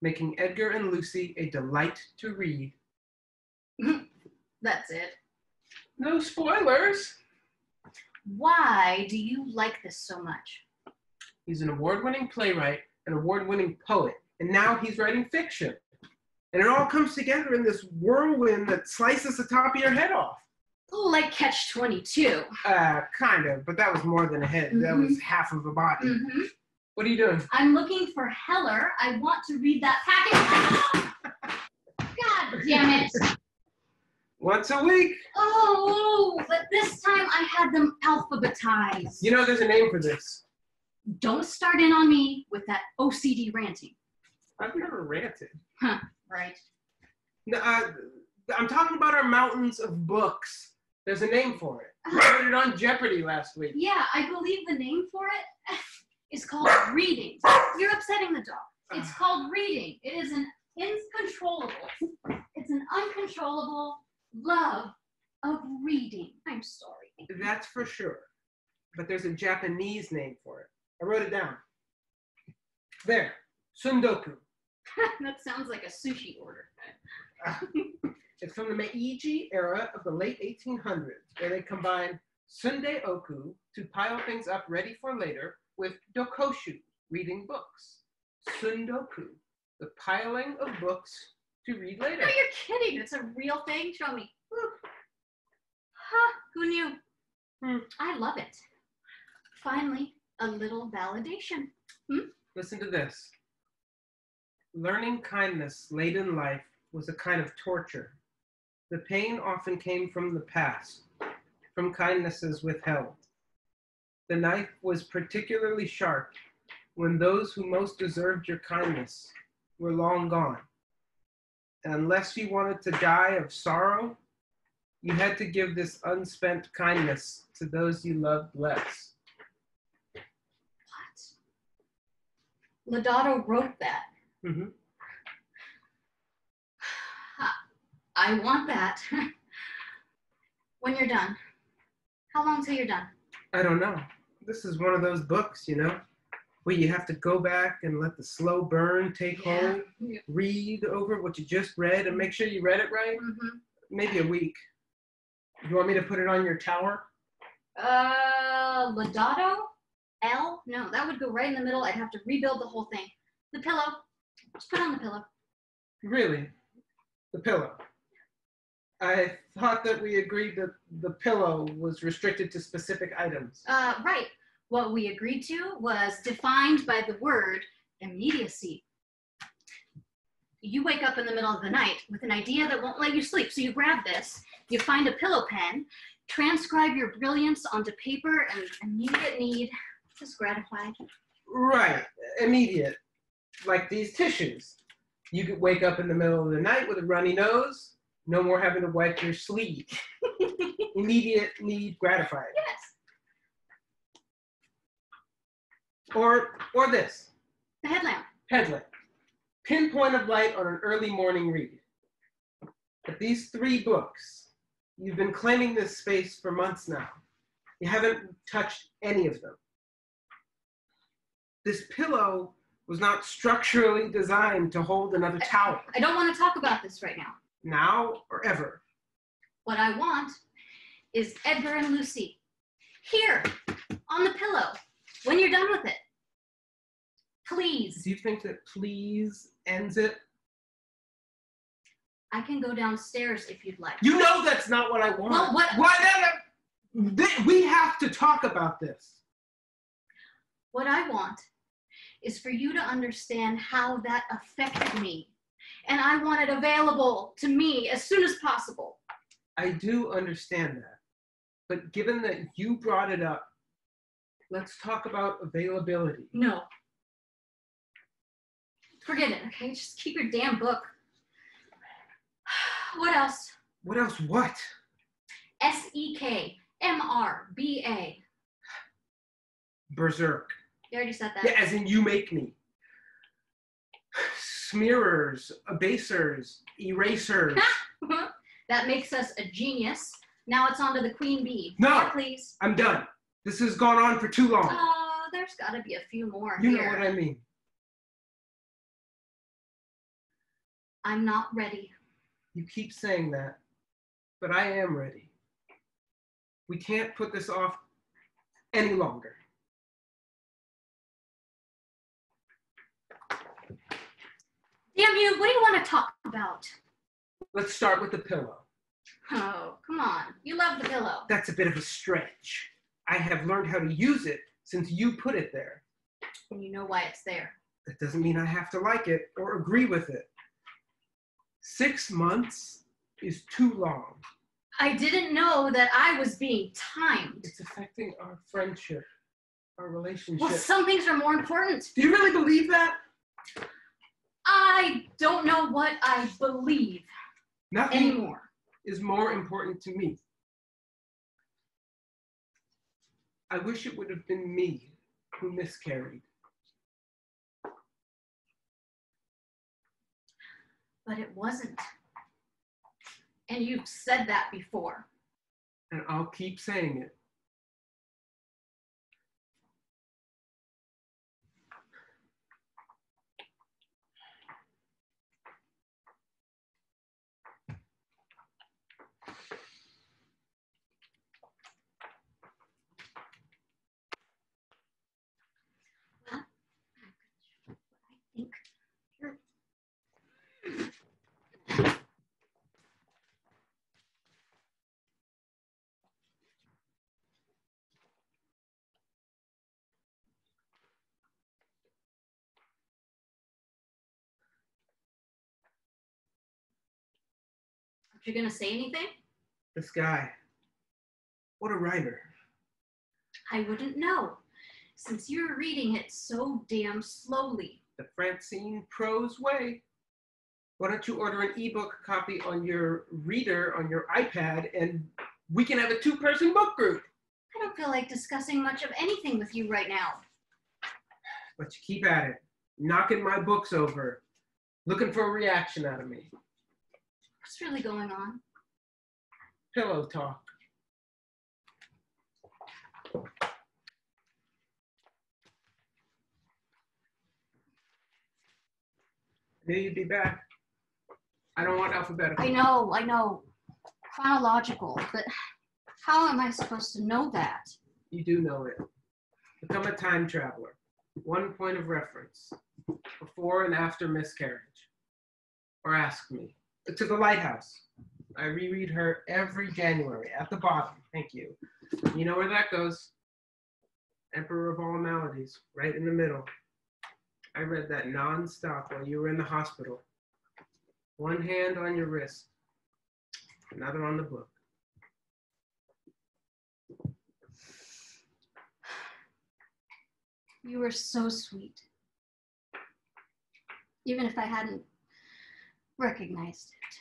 S7: making Edgar and Lucy a delight to read.
S8: That's it.
S7: No spoilers!
S8: Why do you like this so much?
S7: He's an award winning playwright, an award winning poet, and now he's writing fiction. And it all comes together in this whirlwind that slices the top of your head off.
S8: Like Catch 22.
S7: Uh, kind of, but that was more than a head. That was half of a body.
S8: hmm
S7: What are you doing?
S8: I'm looking for Heller. I want to read that packet. God damn it.
S7: Once a week.
S8: Oh, but this time I had them alphabetized.
S7: You know, there's a name for this.
S8: Don't start in on me with that OCD ranting.
S7: I've never ranted.
S8: Huh, Right.
S7: No, uh, I'm talking about our mountains of books. There's a name for it. We heard it on Jeopardy last week.
S8: Yeah, I believe the name for it is called reading. You're upsetting the dog. It's called reading. It is an uncontrollable. It's an uncontrollable love of reading. I'm sorry.
S7: That's for sure. But there's a Japanese name for it. I wrote it down. There, Tsundoku.
S8: that sounds like a sushi order.
S7: It's from the Meiji era of the late 1800s, where they combined Sunde Oku to pile things up ready for later with Dokoshu, reading books. Tsundoku, the piling of books to read later.
S8: No, you're kidding. It's a real thing. Show me. Huh, who knew?
S7: Hmm.
S8: I love it. Finally, a little validation.
S7: Listen to this. Learning kindness late in life was a kind of torture. The pain often came from the past, from kindnesses withheld. The knife was particularly sharp when those who most deserved your kindness were long gone. Unless you wanted to die of sorrow, you had to give this unspent kindness to those you loved less.
S8: What? Lodato wrote that.
S7: Mhm.
S8: I want that. when you're done. How long till you're done?
S7: I don't know. This is one of those books, you know, where you have to go back and let the slow burn take
S8: Yeah.
S7: hold,
S8: Yeah.
S7: read over what you just read, and make sure you read it right.
S8: hmm
S7: Maybe a week. You want me to put it on your tower?
S8: Uh, Lodato? L? No, that would go right in the middle. I'd have to rebuild the whole thing. The pillow. Just put on the pillow.
S7: Really? The pillow. I thought that we agreed that the pillow was restricted to specific items.
S8: Uh, right. What we agreed to was defined by the word immediacy. You wake up in the middle of the night with an idea that won't let you sleep, so you grab this, you find a pillow pen, transcribe your brilliance onto paper, and immediate need is gratified.
S7: Right, immediate. Like these tissues. You could wake up in the middle of the night with a runny nose, no more having to wipe your sleeve. immediate need gratified.
S8: Yes.
S7: Or or this.
S8: The headlamp.
S7: Headlamp. Pinpoint of light on an early morning read. But these three books, you've been claiming this space for months now. You haven't touched any of them. This pillow was not structurally designed to hold another towel.
S8: I don't want to talk about this right now.
S7: Now or ever.
S8: What I want is Edgar and Lucy here on the pillow when you're done with it. Please,
S7: Do you think that please ends it?
S8: I can go downstairs if you'd like.
S7: You know that's not what I want.
S8: Well, what-
S7: Why that? We have to talk about this.
S8: What I want is for you to understand how that affected me. And I want it available to me as soon as possible.
S7: I do understand that. But given that you brought it up, let's talk about availability.
S8: No. Forget it, okay? Just keep your damn book. What else?
S7: What else? What?
S8: S E K M R B A.
S7: Berserk.
S8: You already said that.
S7: Yeah, as in you make me. Smearers, abasers, erasers.
S8: that makes us a genius. Now it's on to the queen bee.
S7: No.
S8: Yeah, please.
S7: I'm done. This has gone on for too long.
S8: Oh, there there's got to be a few more
S7: You know what I mean.
S8: I'm not ready.
S7: You keep saying that, but I am ready. We can't put this off any longer.
S8: Damn you! What do you want to talk about?
S7: Let's start with the pillow.
S8: Oh, come on. You love the pillow.
S7: That's a bit of a stretch. I have learned how to use it since you put it there.
S8: And you know why it's there.
S7: That doesn't mean I have to like it or agree with it. Six months is too long.
S8: I didn't know that I was being timed.
S7: It's affecting our friendship, our relationship.
S8: Well, some things are more important.
S7: Do you really believe that?
S8: I don't know what I believe
S7: Nothing
S8: anymore.
S7: is more important to me. I wish it would have been me who miscarried.
S8: But it wasn't. And you've said that before.
S7: And I'll keep saying it.
S8: I think you're Aren't you gonna say anything?
S7: This guy, what a writer.
S8: I wouldn't know, since you're reading it so damn slowly.
S7: The Francine Prose way. Why don't you order an ebook copy on your reader on your iPad and we can have a two person book group?
S8: I don't feel like discussing much of anything with you right now.
S7: But you keep at it, knocking my books over, looking for a reaction out of me.
S8: What's really going on?
S7: Pillow talk. Knew you'd be back. I don't want alphabetical.
S8: I know, I know. Chronological, but how am I supposed to know that?
S7: You do know it. Become a time traveler. One point of reference. Before and after miscarriage. Or ask me. To the lighthouse. I reread her every January at the bottom. Thank you. You know where that goes. Emperor of all maladies, right in the middle. I read that nonstop while you were in the hospital. One hand on your wrist, another on the book.
S8: You were so sweet. Even if I hadn't recognized it.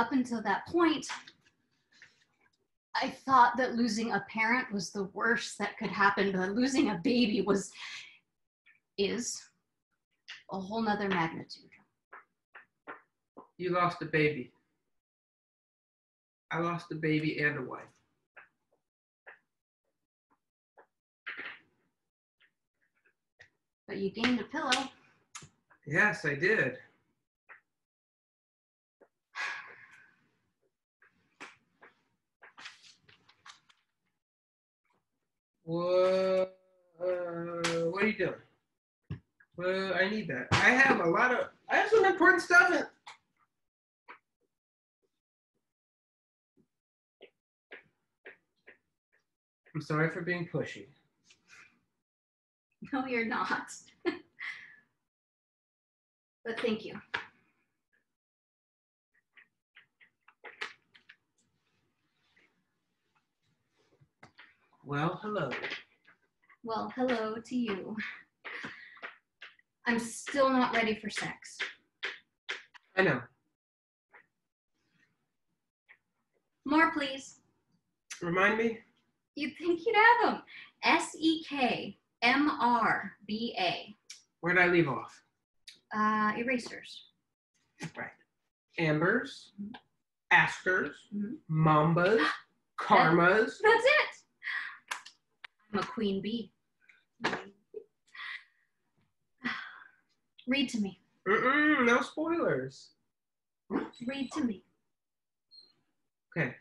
S8: Up until that point, I thought that losing a parent was the worst that could happen, but losing a baby was, is a whole nother magnitude.
S7: You lost a baby. I lost a baby and a wife.
S8: But you gained a pillow.
S7: Yes, I did. What? Uh, what are you doing? Well, I need that. I have a lot of. I have some important stuff. In, I'm sorry for being pushy.
S8: No, you're not. but thank you.
S7: Well, hello.
S8: Well, hello to you. I'm still not ready for sex.
S7: I know.
S8: More, please.
S7: Remind me.
S8: You'd think you'd have them. S E K M R B A.
S7: Where'd I leave off?
S8: Uh, erasers.
S7: Right. Ambers, Asters,
S8: Mhm.
S7: Mambas, Karmas.
S8: That's it. I'm a queen bee. Read to me.
S7: Mm-mm, no spoilers.
S8: Read to me.
S7: Okay,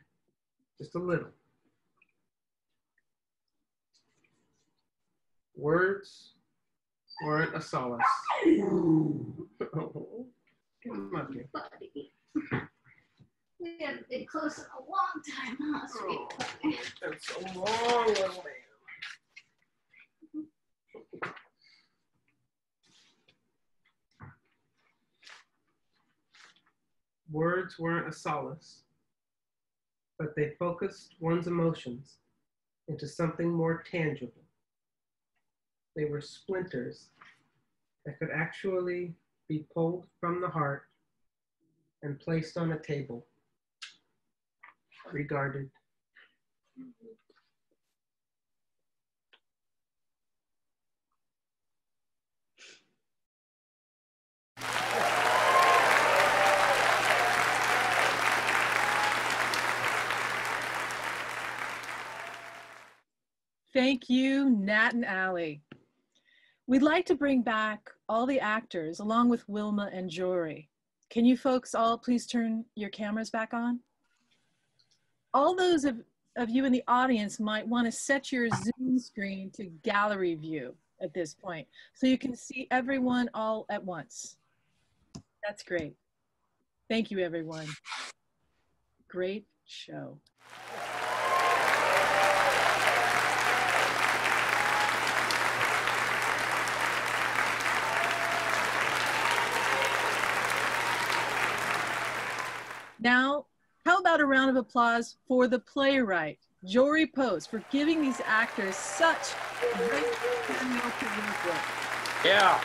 S7: just a little. Words weren't a solace. Come up.
S8: Buddy. We haven't been close in a long time, huh, sweet
S7: Oh,
S8: buddy?
S7: That's a long little Words weren't a solace, but they focused one's emotions into something more tangible. They were splinters that could actually be pulled from the heart and placed on a table, regarded.
S1: Thank you, Nat and Allie. We'd like to bring back all the actors along with Wilma and Jory. Can you folks all please turn your cameras back on? All those of, of you in the audience might want to set your Zoom screen to gallery view at this point so you can see everyone all at once. That's great. Thank you, everyone. Great show. Now, how about a round of applause for the playwright, Jory Post, for giving these actors such great to work with.
S3: Yeah.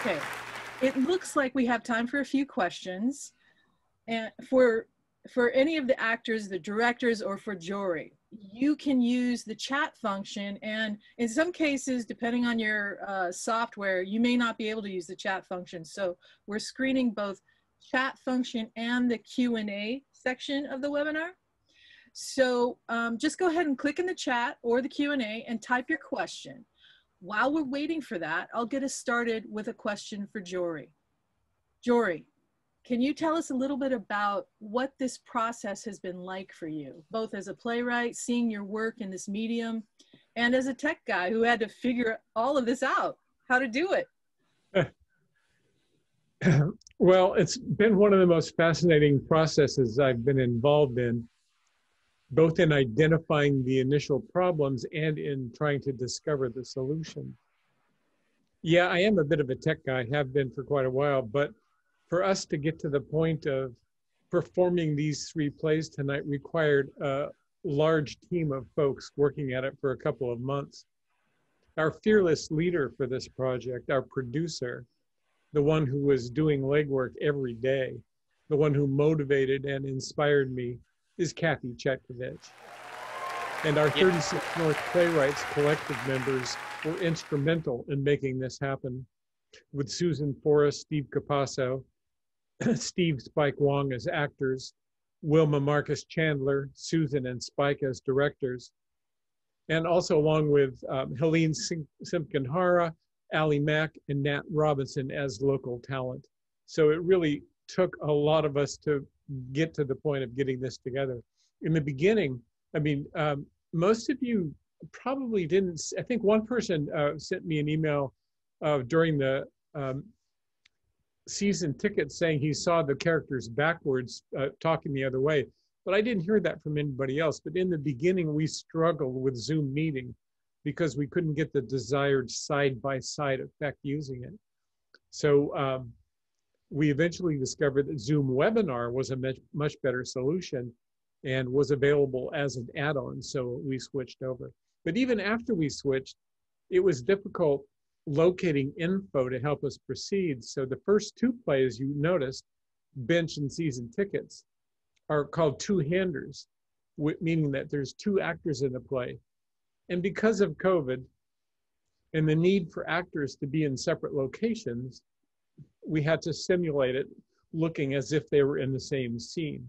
S1: Okay, it looks like we have time for a few questions. And for, for any of the actors, the directors, or for Jory, you can use the chat function. And in some cases, depending on your uh, software, you may not be able to use the chat function. So we're screening both chat function and the Q&A section of the webinar. So um, just go ahead and click in the chat or the Q&A and type your question. While we're waiting for that, I'll get us started with a question for Jory. Jory, can you tell us a little bit about what this process has been like for you, both as a playwright, seeing your work in this medium, and as a tech guy who had to figure all of this out, how to do it?
S9: well, it's been one of the most fascinating processes I've been involved in, both in identifying the initial problems and in trying to discover the solution. Yeah, I am a bit of a tech guy, have been for quite a while, but for us to get to the point of performing these three plays tonight required a large team of folks working at it for a couple of months. Our fearless leader for this project, our producer, the one who was doing legwork every day, the one who motivated and inspired me, is Kathy Chetkovich. And our 36 North Playwrights Collective members were instrumental in making this happen with Susan Forrest, Steve Capasso, Steve Spike Wong as actors, Wilma Marcus Chandler, Susan and Spike as directors, and also along with um, Helene Sim- Simpkin-Hara, Ali Mack, and Nat Robinson as local talent. So it really took a lot of us to get to the point of getting this together. In the beginning, I mean, um, most of you probably didn't. I think one person uh, sent me an email uh, during the um, season ticket saying he saw the characters backwards uh, talking the other way. But I didn't hear that from anybody else. But in the beginning, we struggled with Zoom meeting because we couldn't get the desired side by side effect using it. So um, we eventually discovered that Zoom webinar was a much, much better solution and was available as an add on. So we switched over. But even after we switched, it was difficult locating info to help us proceed. So the first two plays you noticed, bench and season tickets, are called two-handers, meaning that there's two actors in the play. And because of COVID and the need for actors to be in separate locations, we had to simulate it looking as if they were in the same scene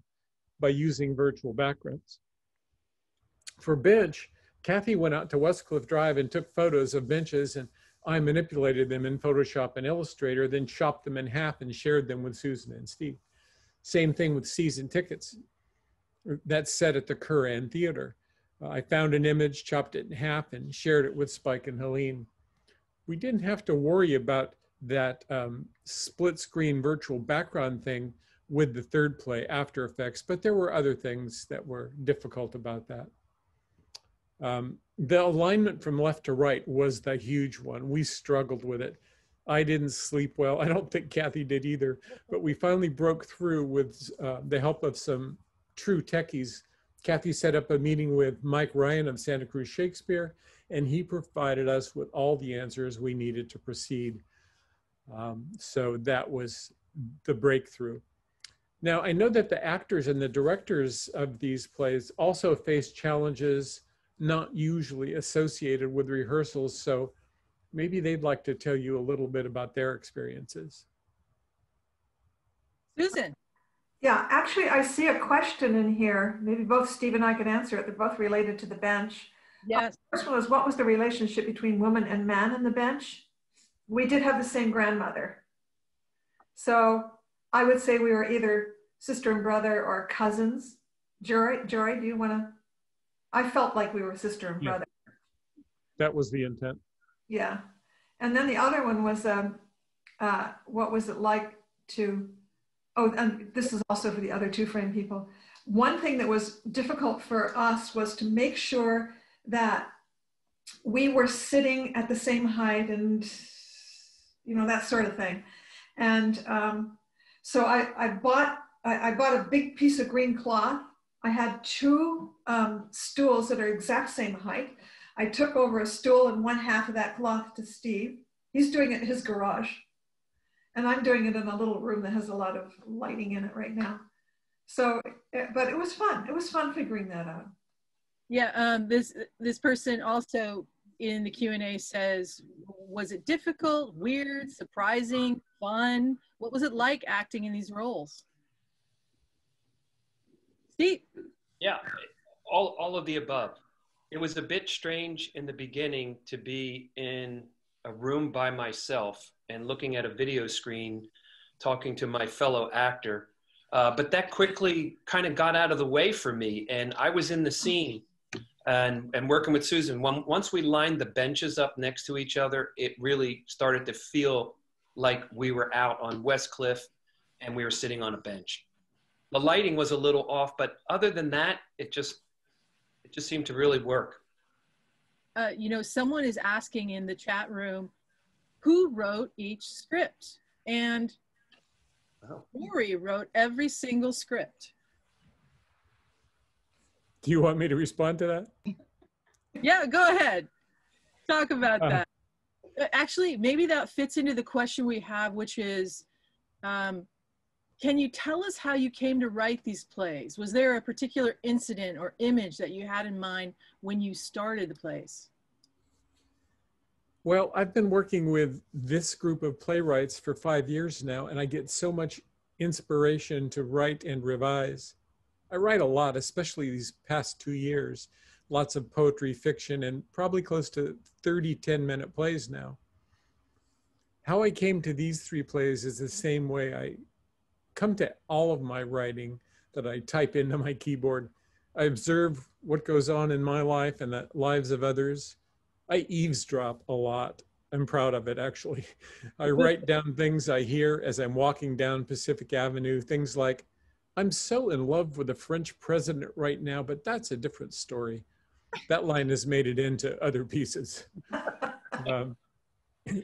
S9: by using virtual backgrounds. For bench, Kathy went out to Westcliff Drive and took photos of benches and I manipulated them in Photoshop and Illustrator, then chopped them in half and shared them with Susan and Steve. Same thing with season tickets. That's set at the Curran Theater. I found an image, chopped it in half, and shared it with Spike and Helene. We didn't have to worry about that um, split screen virtual background thing with the third play, After Effects, but there were other things that were difficult about that. Um, the alignment from left to right was the huge one. We struggled with it. I didn't sleep well. I don't think Kathy did either, but we finally broke through with uh, the help of some true techies. Kathy set up a meeting with Mike Ryan of Santa Cruz Shakespeare, and he provided us with all the answers we needed to proceed. Um, so that was the breakthrough. Now, I know that the actors and the directors of these plays also face challenges not usually associated with rehearsals. So maybe they'd like to tell you a little bit about their experiences.
S1: Susan.
S2: Yeah, actually, I see a question in here. Maybe both Steve and I can answer it. They're both related to the bench.
S1: Yes.
S2: Uh, first one was what was the relationship between woman and man in the bench? We did have the same grandmother. So I would say we were either sister and brother or cousins. Jory, Jory, do you want to? I felt like we were sister and brother. Yeah.
S9: That was the intent.
S2: Yeah. And then the other one was um, uh, what was it like to, oh, and this is also for the other two frame people. One thing that was difficult for us was to make sure that we were sitting at the same height and, you know, that sort of thing. And um, so I, I bought I, I, bought a big piece of green cloth. I had two um, stools that are exact same height. I took over a stool and one half of that cloth to Steve. He's doing it in his garage. And I'm doing it in a little room that has a lot of lighting in it right now. So, eh, but it was fun. It was fun figuring that out.
S1: Yeah, um, this this person also in the Q and A says, was it difficult, weird, surprising, fun? What was it like acting in these roles?
S3: Yeah, all all of the above. It was a bit strange in the beginning to be in a room by myself and looking at a video screen talking to my fellow actor. Uh, but that quickly kind of got out of the way for me and i was in the scene and, and working with susan. When, once we lined the benches up next to each other it really started to feel like we were out on West Cliff and we were sitting on a bench the lighting was a little off but other than that it just it just seemed to really work.
S1: Uh, you know, someone is asking in the chat room, who wrote each script? And oh. Jory wrote every single script.
S9: Do you want me to respond to that?
S1: yeah, go ahead. Talk about uh, that. Actually, maybe that fits into the question we have, which is um, can you tell us how you came to write these plays? Was there a particular incident or image that you had in mind when you started the plays?
S9: Well, I've been working with this group of playwrights for five years now, and I get so much inspiration to write and revise. I write a lot, especially these past two years. Lots of poetry, fiction, and probably close to 30 10 minute plays now. How I came to these three plays is the same way I come to all of my writing that I type into my keyboard. I observe what goes on in my life and the lives of others. I eavesdrop a lot. I'm proud of it, actually. I write down things I hear as I'm walking down Pacific Avenue, things like, I'm so in love with the French president right now, but that's a different story. That line has made it into other pieces. Um,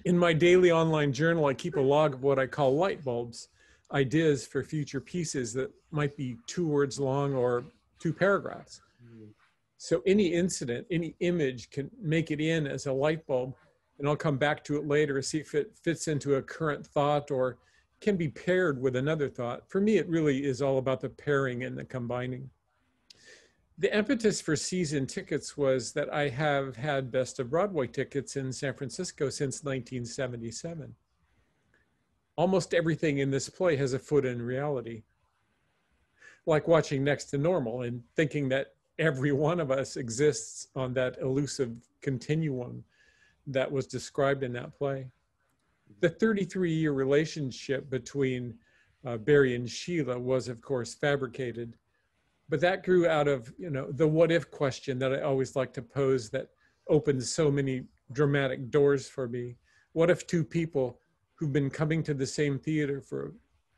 S9: in my daily online journal, I keep a log of what I call light bulbs ideas for future pieces that might be two words long or two paragraphs. So any incident, any image can make it in as a light bulb, and I'll come back to it later, to see if it fits into a current thought or can be paired with another thought. For me, it really is all about the pairing and the combining. The impetus for season tickets was that I have had Best of Broadway tickets in San Francisco since 1977 almost everything in this play has a foot in reality. Like watching Next to Normal and thinking that every one of us exists on that elusive continuum that was described in that play. The 33 year relationship between uh, Barry and Sheila was, of course, fabricated, but that grew out of, you know, the what if question that I always like to pose that opens so many dramatic doors for me. What if two people who've been coming to the same theater for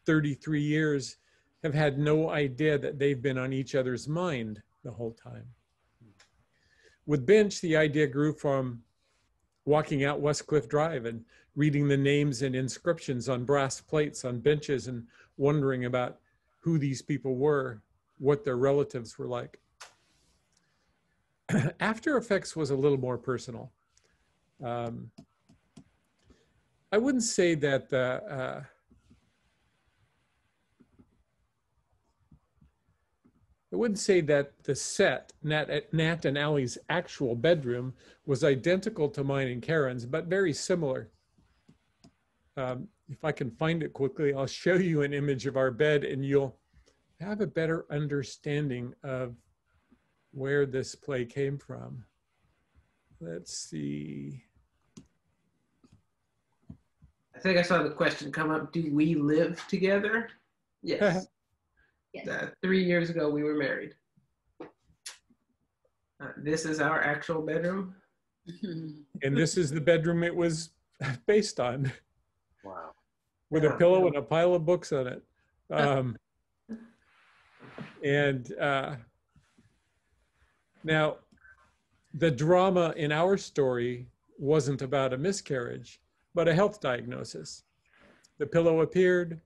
S9: 33 years have had no idea that they've been on each other's mind the whole time? With Bench, the idea grew from walking out Westcliff Drive and reading the names and inscriptions on brass plates on benches and wondering about who these people were, what their relatives were like. After Effects was a little more personal. Um, I wouldn't say that the, uh, I wouldn't say that the set, Nat, Nat and Allie's actual bedroom, was identical to mine and Karen's, but very similar. Um, if I can find it quickly, I'll show you an image of our bed and you'll have a better understanding of where this play came from. Let's see.
S7: I think I saw the question come up Do we live together? Yes.
S8: Yes.
S7: Uh, three years ago, we were married. Uh, this is our actual bedroom.
S9: And this is the bedroom it was based on,
S3: Wow.
S9: with a
S7: Yeah.
S9: pillow and a pile of books on it. Um, and uh, now, the drama in our story wasn't about a miscarriage, but a health diagnosis. The pillow appeared,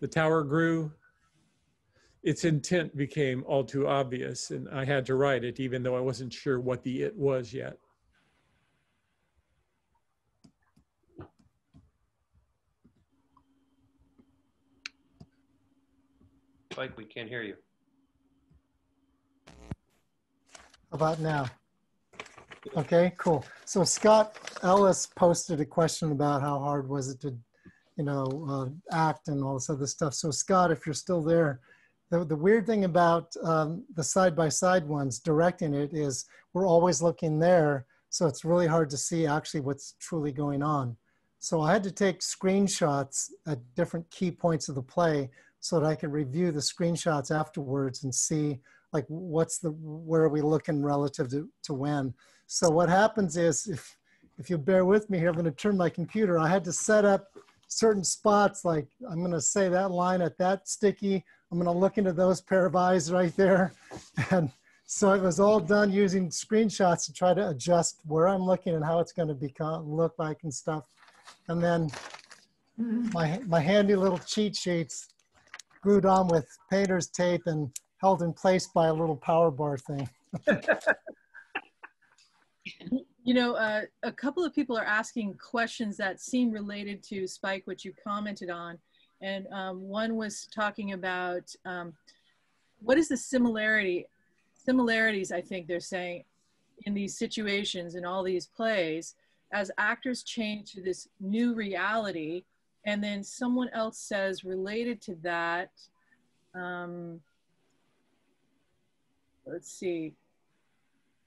S9: the tower grew, its intent became all too obvious, and I had to write it, even though I wasn't sure what the it was yet.
S3: Mike, we can't hear you.
S5: How about now? Okay, cool. So Scott Ellis posted a question about how hard was it to, you know, uh, act and all this other stuff. So Scott, if you're still there, the, the weird thing about um, the side-by-side ones directing it is we're always looking there. So it's really hard to see actually what's truly going on. So I had to take screenshots at different key points of the play so that I could review the screenshots afterwards and see like what's the where are we looking relative to, to when so what happens is if if you bear with me here i'm going to turn my computer. I had to set up certain spots like i'm going to say that line at that sticky. I'm going to look into those pair of eyes right there. And so it was all done using screenshots to try to adjust where i'm looking and how it's going to become look like and stuff. And then my my handy little cheat sheets glued on with painter's tape and held in place by a little power bar thing.
S1: You know, uh, a couple of people are asking questions that seem related to Spike, which you commented on. And um, one was talking about um, what is the similarity, similarities, I think they're saying, in these situations, in all these plays, as actors change to this new reality. And then someone else says, related to that, um, let's see.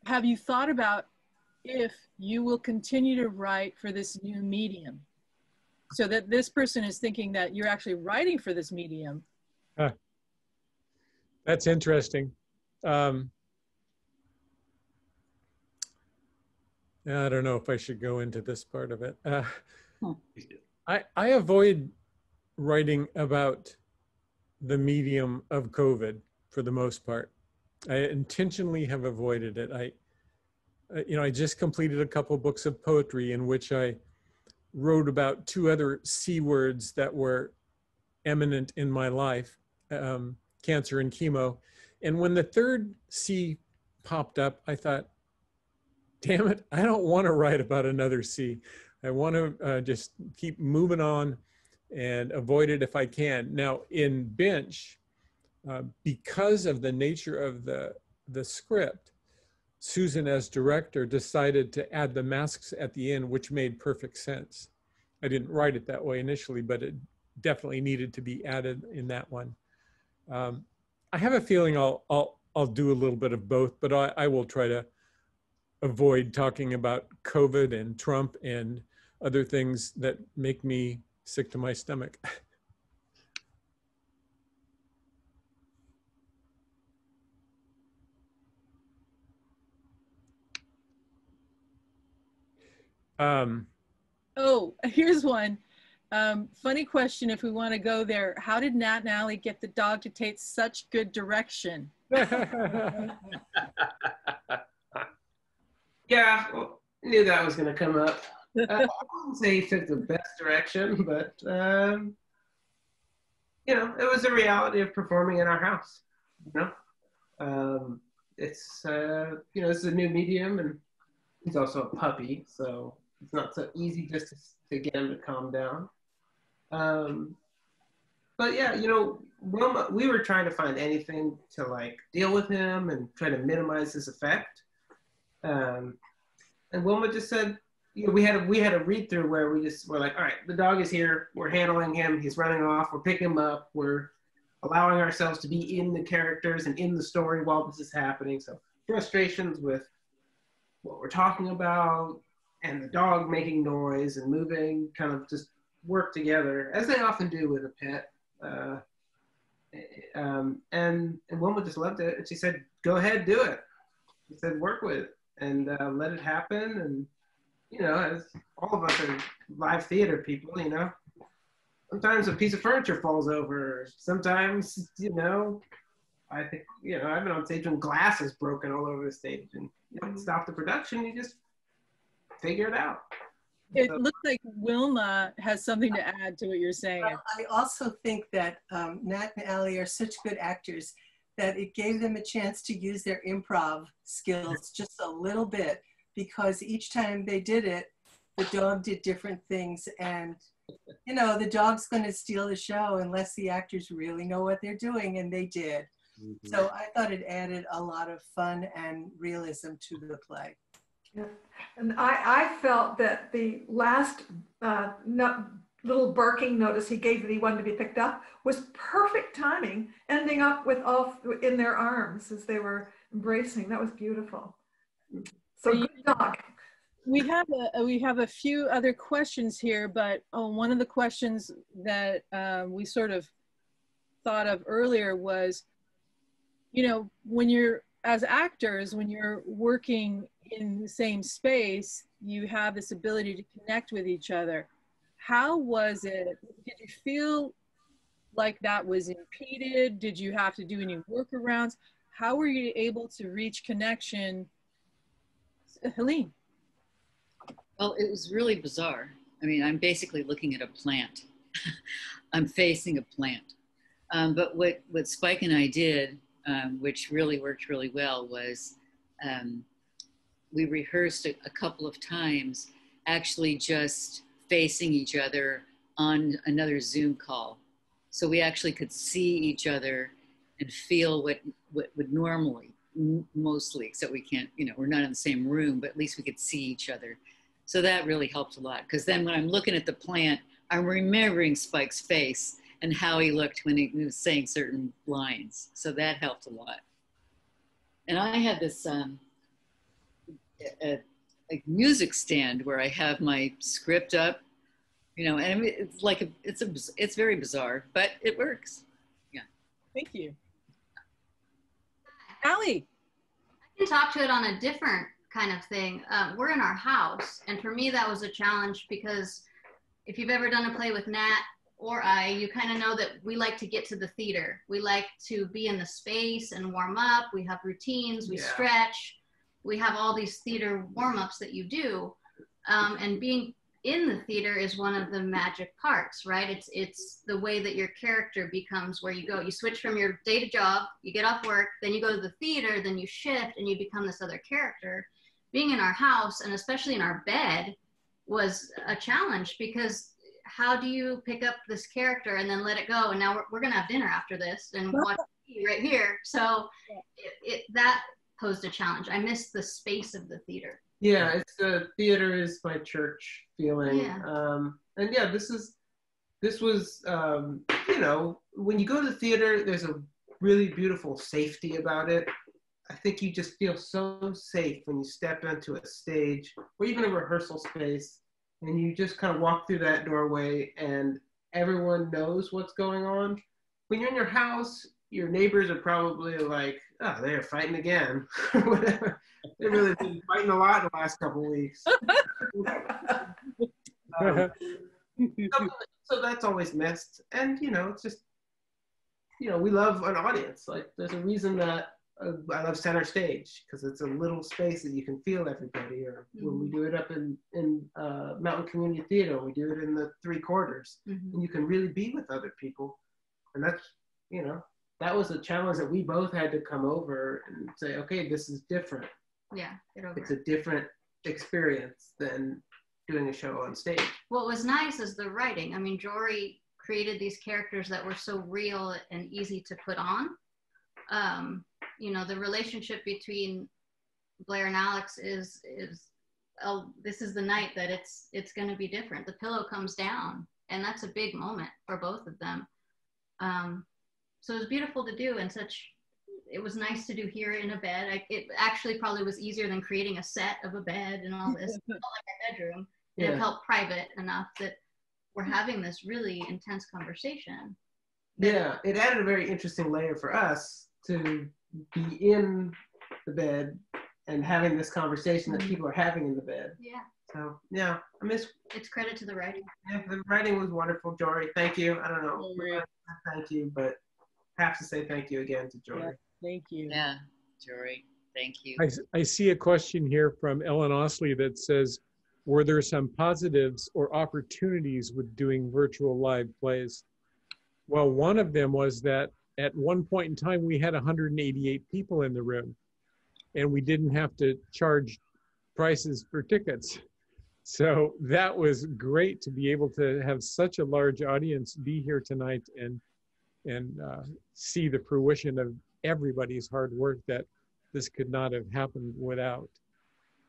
S1: Have you thought about if you will continue to write for this new medium? So that this person is thinking that you're actually writing for this medium.
S9: That's interesting. Um, I don't know if I should go into this part of it. Uh, I, I avoid writing about the medium of COVID for the most part. I intentionally have avoided it. I, uh, you know, I just completed a couple books of poetry in which I wrote about two other C words that were eminent in my life, um, cancer and chemo. And when the third C popped up, I thought, damn it, I don't want to write about another C. I want to uh, just keep moving on and avoid it if I can. Now, in Bench, uh, because of the nature of the, the script, Susan, as director, decided to add the masks at the end, which made perfect sense. I didn't write it that way initially, but it definitely needed to be added in that one. Um, I have a feeling I'll, I'll, I'll do a little bit of both, but I, I will try to avoid talking about COVID and Trump and other things that make me sick to my stomach. um,
S1: Oh, here's one. Um, funny question if we want to go there. How did Nat and Allie get the dog to take such good direction?
S7: Yeah, well, knew that was going to come up. Uh, I wouldn't say he took the best direction, but um, you know, it was a reality of performing in our house. You know, um, it's uh, you know, it's a new medium, and he's also a puppy, so it's not so easy just to, to get him to calm down. Um, but yeah, you know, Wilma, we were trying to find anything to like deal with him and try to minimize his effect. Um, and Wilma just said, you know, we had a, we had a read through where we just were like, all right, the dog is here. We're handling him. He's running off. We're picking him up. We're allowing ourselves to be in the characters and in the story while this is happening. So frustrations with what we're talking about and the dog making noise and moving kind of just work together as they often do with a pet. Uh, um, and, and Wilma just loved it. And she said, go ahead, do it. She said, work with it and uh, let it happen. And, you know, as all of us are live theater people, you know, sometimes a piece of furniture falls over. Sometimes, you know, I think, you know, I've been on stage when glass is broken all over the stage and you don't stop the production. You just figure it out.
S1: It looks like Wilma has something to add to what you're saying.
S10: Well, I also think that um, Nat and Allie are such good actors that it gave them a chance to use their improv skills just a little bit because each time they did it, the dog did different things. And, you know, the dog's going to steal the show unless the actors really know what they're doing, and they did. Mm-hmm. So I thought it added a lot of fun and realism to the play.
S2: Yeah. And I, I felt that the last uh, no, little barking notice he gave that he wanted to be picked up was perfect timing, ending up with all in their arms as they were embracing. That was beautiful. So good dog.
S1: We have a we have a few other questions here, but oh, one of the questions that uh, we sort of thought of earlier was, you know, when you're as actors, when you're working in the same space, you have this ability to connect with each other. How was it? Did you feel like that was impeded? Did you have to do any workarounds? How were you able to reach connection? Helene.
S4: Well, it was really bizarre. I mean, I'm basically looking at a plant. I'm facing a plant. Um, but what, what Spike and I did, um, which really worked really well, was um, we rehearsed a, a couple of times, actually just facing each other on another Zoom call. So we actually could see each other and feel what, what would normally, mostly, except we can't, you know, we're not in the same room, but at least we could see each other. So that really helped a lot. Because then when I'm looking at the plant, I'm remembering Spike's face and how he looked when he was saying certain lines. So that helped a lot. And I had this um, a, a music stand where I have my script up, you know, and it's like a, it's a, it's very bizarre, but it works. Yeah.
S1: Thank you. Allie.
S8: I can talk to it on a different kind of thing. Um, we're in our house, and for me that was a challenge because if you've ever done a play with Nat or I, you kind of know that we like to get to the theater. We like to be in the space and warm up. We have routines. We yeah. stretch we have all these theater warm-ups that you do um, and being in the theater is one of the magic parts right it's it's the way that your character becomes where you go you switch from your day to job you get off work then you go to the theater then you shift and you become this other character being in our house and especially in our bed was a challenge because how do you pick up this character and then let it go and now we're, we're gonna have dinner after this and watch right here so it, it, that posed a challenge. I missed the space of the theater.
S7: Yeah, it's the theater is my church feeling. Yeah. Um, And yeah, this is this was um, you know when you go to the theater, there's a really beautiful safety about it. I think you just feel so safe when you step into a stage or even a rehearsal space and you just kind of walk through that doorway and everyone knows what's going on. When you're in your house, your neighbors are probably like, oh, they're fighting again, whatever. They've really been fighting a lot in the last couple of weeks. um, so, so that's always missed. And, you know, it's just, you know, we love an audience. Like, there's a reason that I love center stage because it's a little space that you can feel everybody. Or when we do it up in in uh, Mountain Community Theater, we do it in the three quarters,
S8: Mhm.
S7: and you can really be with other people. And that's you know that was a challenge that we both had to come over and say, okay, this is different.
S8: Yeah,
S7: It's a different experience than doing a show on stage.
S8: What was nice is the writing. I mean, Jory created these characters that were so real and easy to put on. Um, you know, the relationship between Blair and Alex is is oh, this is the night that it's it's going to be different. The pillow comes down, and that's a big moment for both of them. Um, so it was beautiful to do, and such. It was nice to do here in a bed. I, it actually probably was easier than creating a set of a bed and all this. Felt like a bedroom and it felt private enough that we're having this really intense conversation.
S7: Yeah, it added a very interesting layer for us to be in the bed and having this conversation that mm-hmm. people are having in the bed.
S8: Yeah,
S7: So yeah, I miss
S8: it's credit to the writing.
S7: yeah, the writing was wonderful, Jory. Thank you. I don't know,
S1: Maria.
S7: thank you, but have to say thank you again to Jory.
S1: Thank you.
S4: Yeah, Jory, thank you.
S9: I, I see a question here from Ellen Osley that says, were there some positives or opportunities with doing virtual live plays? Well, one of them was that at one point in time, we had 188 people in the room and we didn't have to charge prices for tickets. So that was great to be able to have such a large audience be here tonight and and uh, see the fruition of everybody's hard work that this could not have happened without.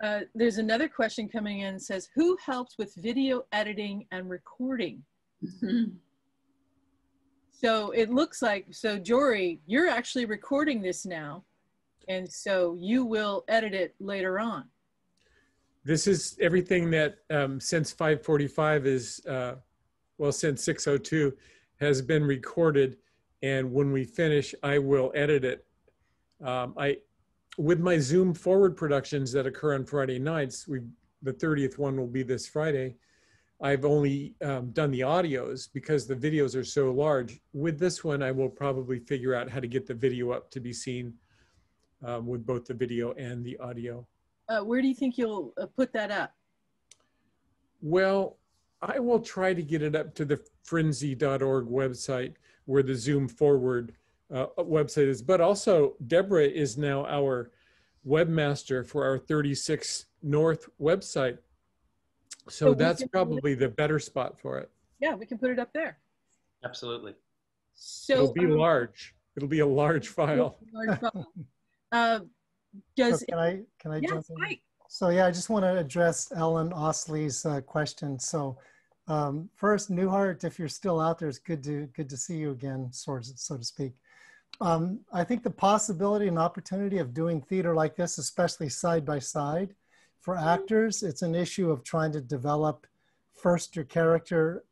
S1: Uh, there's another question coming in says, who helped with video editing and recording? So it looks like, so Jory, you're actually recording this now. And so you will edit it later on.
S9: This is everything that um, since 545 is, uh, well, since 602 has been recorded. And when we finish, I will edit it. Um, I, with my Zoom forward productions that occur on Friday nights, we the 30th one will be this Friday. I've only um, done the audios because the videos are so large. With this one, I will probably figure out how to get the video up to be seen um, with both the video and the audio.
S1: Uh, where do you think you'll uh, put that up?
S9: Well, I will try to get it up to the frenzy.org website where the Zoom Forward uh, website is. But also, Deborah is now our webmaster for our 36 North website.
S1: So
S9: So that's probably the better spot for it.
S1: Yeah, we can put it up there.
S3: Absolutely.
S1: So
S9: It'll be
S1: um,
S9: large. It'll be a large file.
S1: large file. Uh, does
S5: So can I, can I
S1: yes,
S5: jump in?
S1: Mike.
S5: So yeah, I just want to address Ellen Osley's uh, question. So um, first, Newhart, if you're still out there, it's good to good to see you again, sort so to speak. Um, I think the possibility and opportunity of doing theater like this, especially side by side, for actors, it's an issue of trying to develop first your character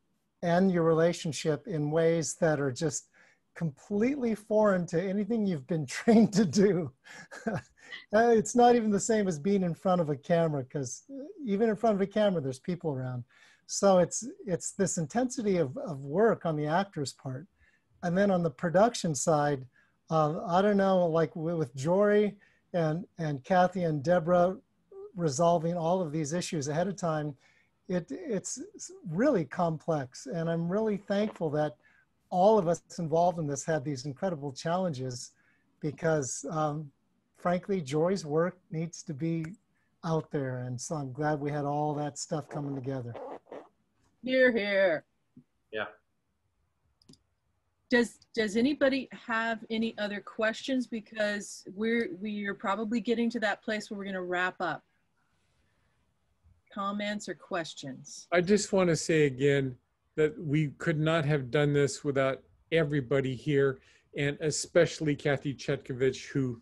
S5: and your relationship in ways that are just completely foreign to anything you've been trained to do. Uh, it's not even the same as being in front of a camera because even in front of a camera, there's people around. So it's it's this intensity of, of work on the actor's part, and then on the production side, uh, I don't know, like with, with Jory and and Kathy and Deborah resolving all of these issues ahead of time, it it's really complex, and I'm really thankful that all of us involved in this had these incredible challenges because um, frankly, Jory's work needs to be out there. And so I'm glad we had all that stuff coming together.
S1: Here, here.
S3: Yeah.
S1: Does Does anybody have any other questions? Because we're we are probably getting to that place where we're going to wrap up. Comments or questions?
S9: I just want to say again that we could not have done this without everybody here, and especially Kathy Chetkovich, who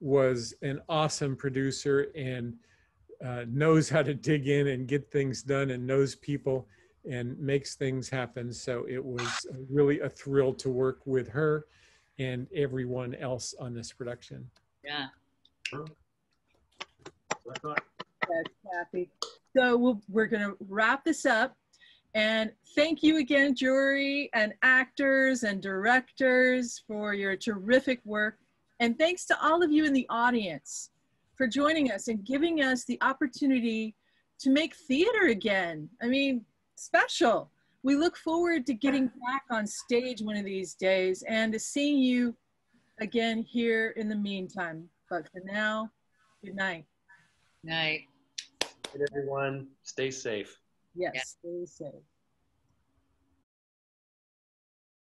S9: was an awesome producer and uh, knows how to dig in and get things done and knows people and makes things happen. So it was really a thrill to work with her and everyone else on this production.
S4: Yeah.
S1: Yes, Kathy. So we'll, we're going to wrap this up. And thank you again, Jory and actors and directors, for your terrific work. And thanks to all of you in the audience for joining us and giving us the opportunity to make theater again. I mean, special. We look forward to getting back on stage one of these days and to seeing you again here in the meantime. But for now, good night.
S4: Night.
S3: Everyone. Stay safe.
S1: Yes, stay safe.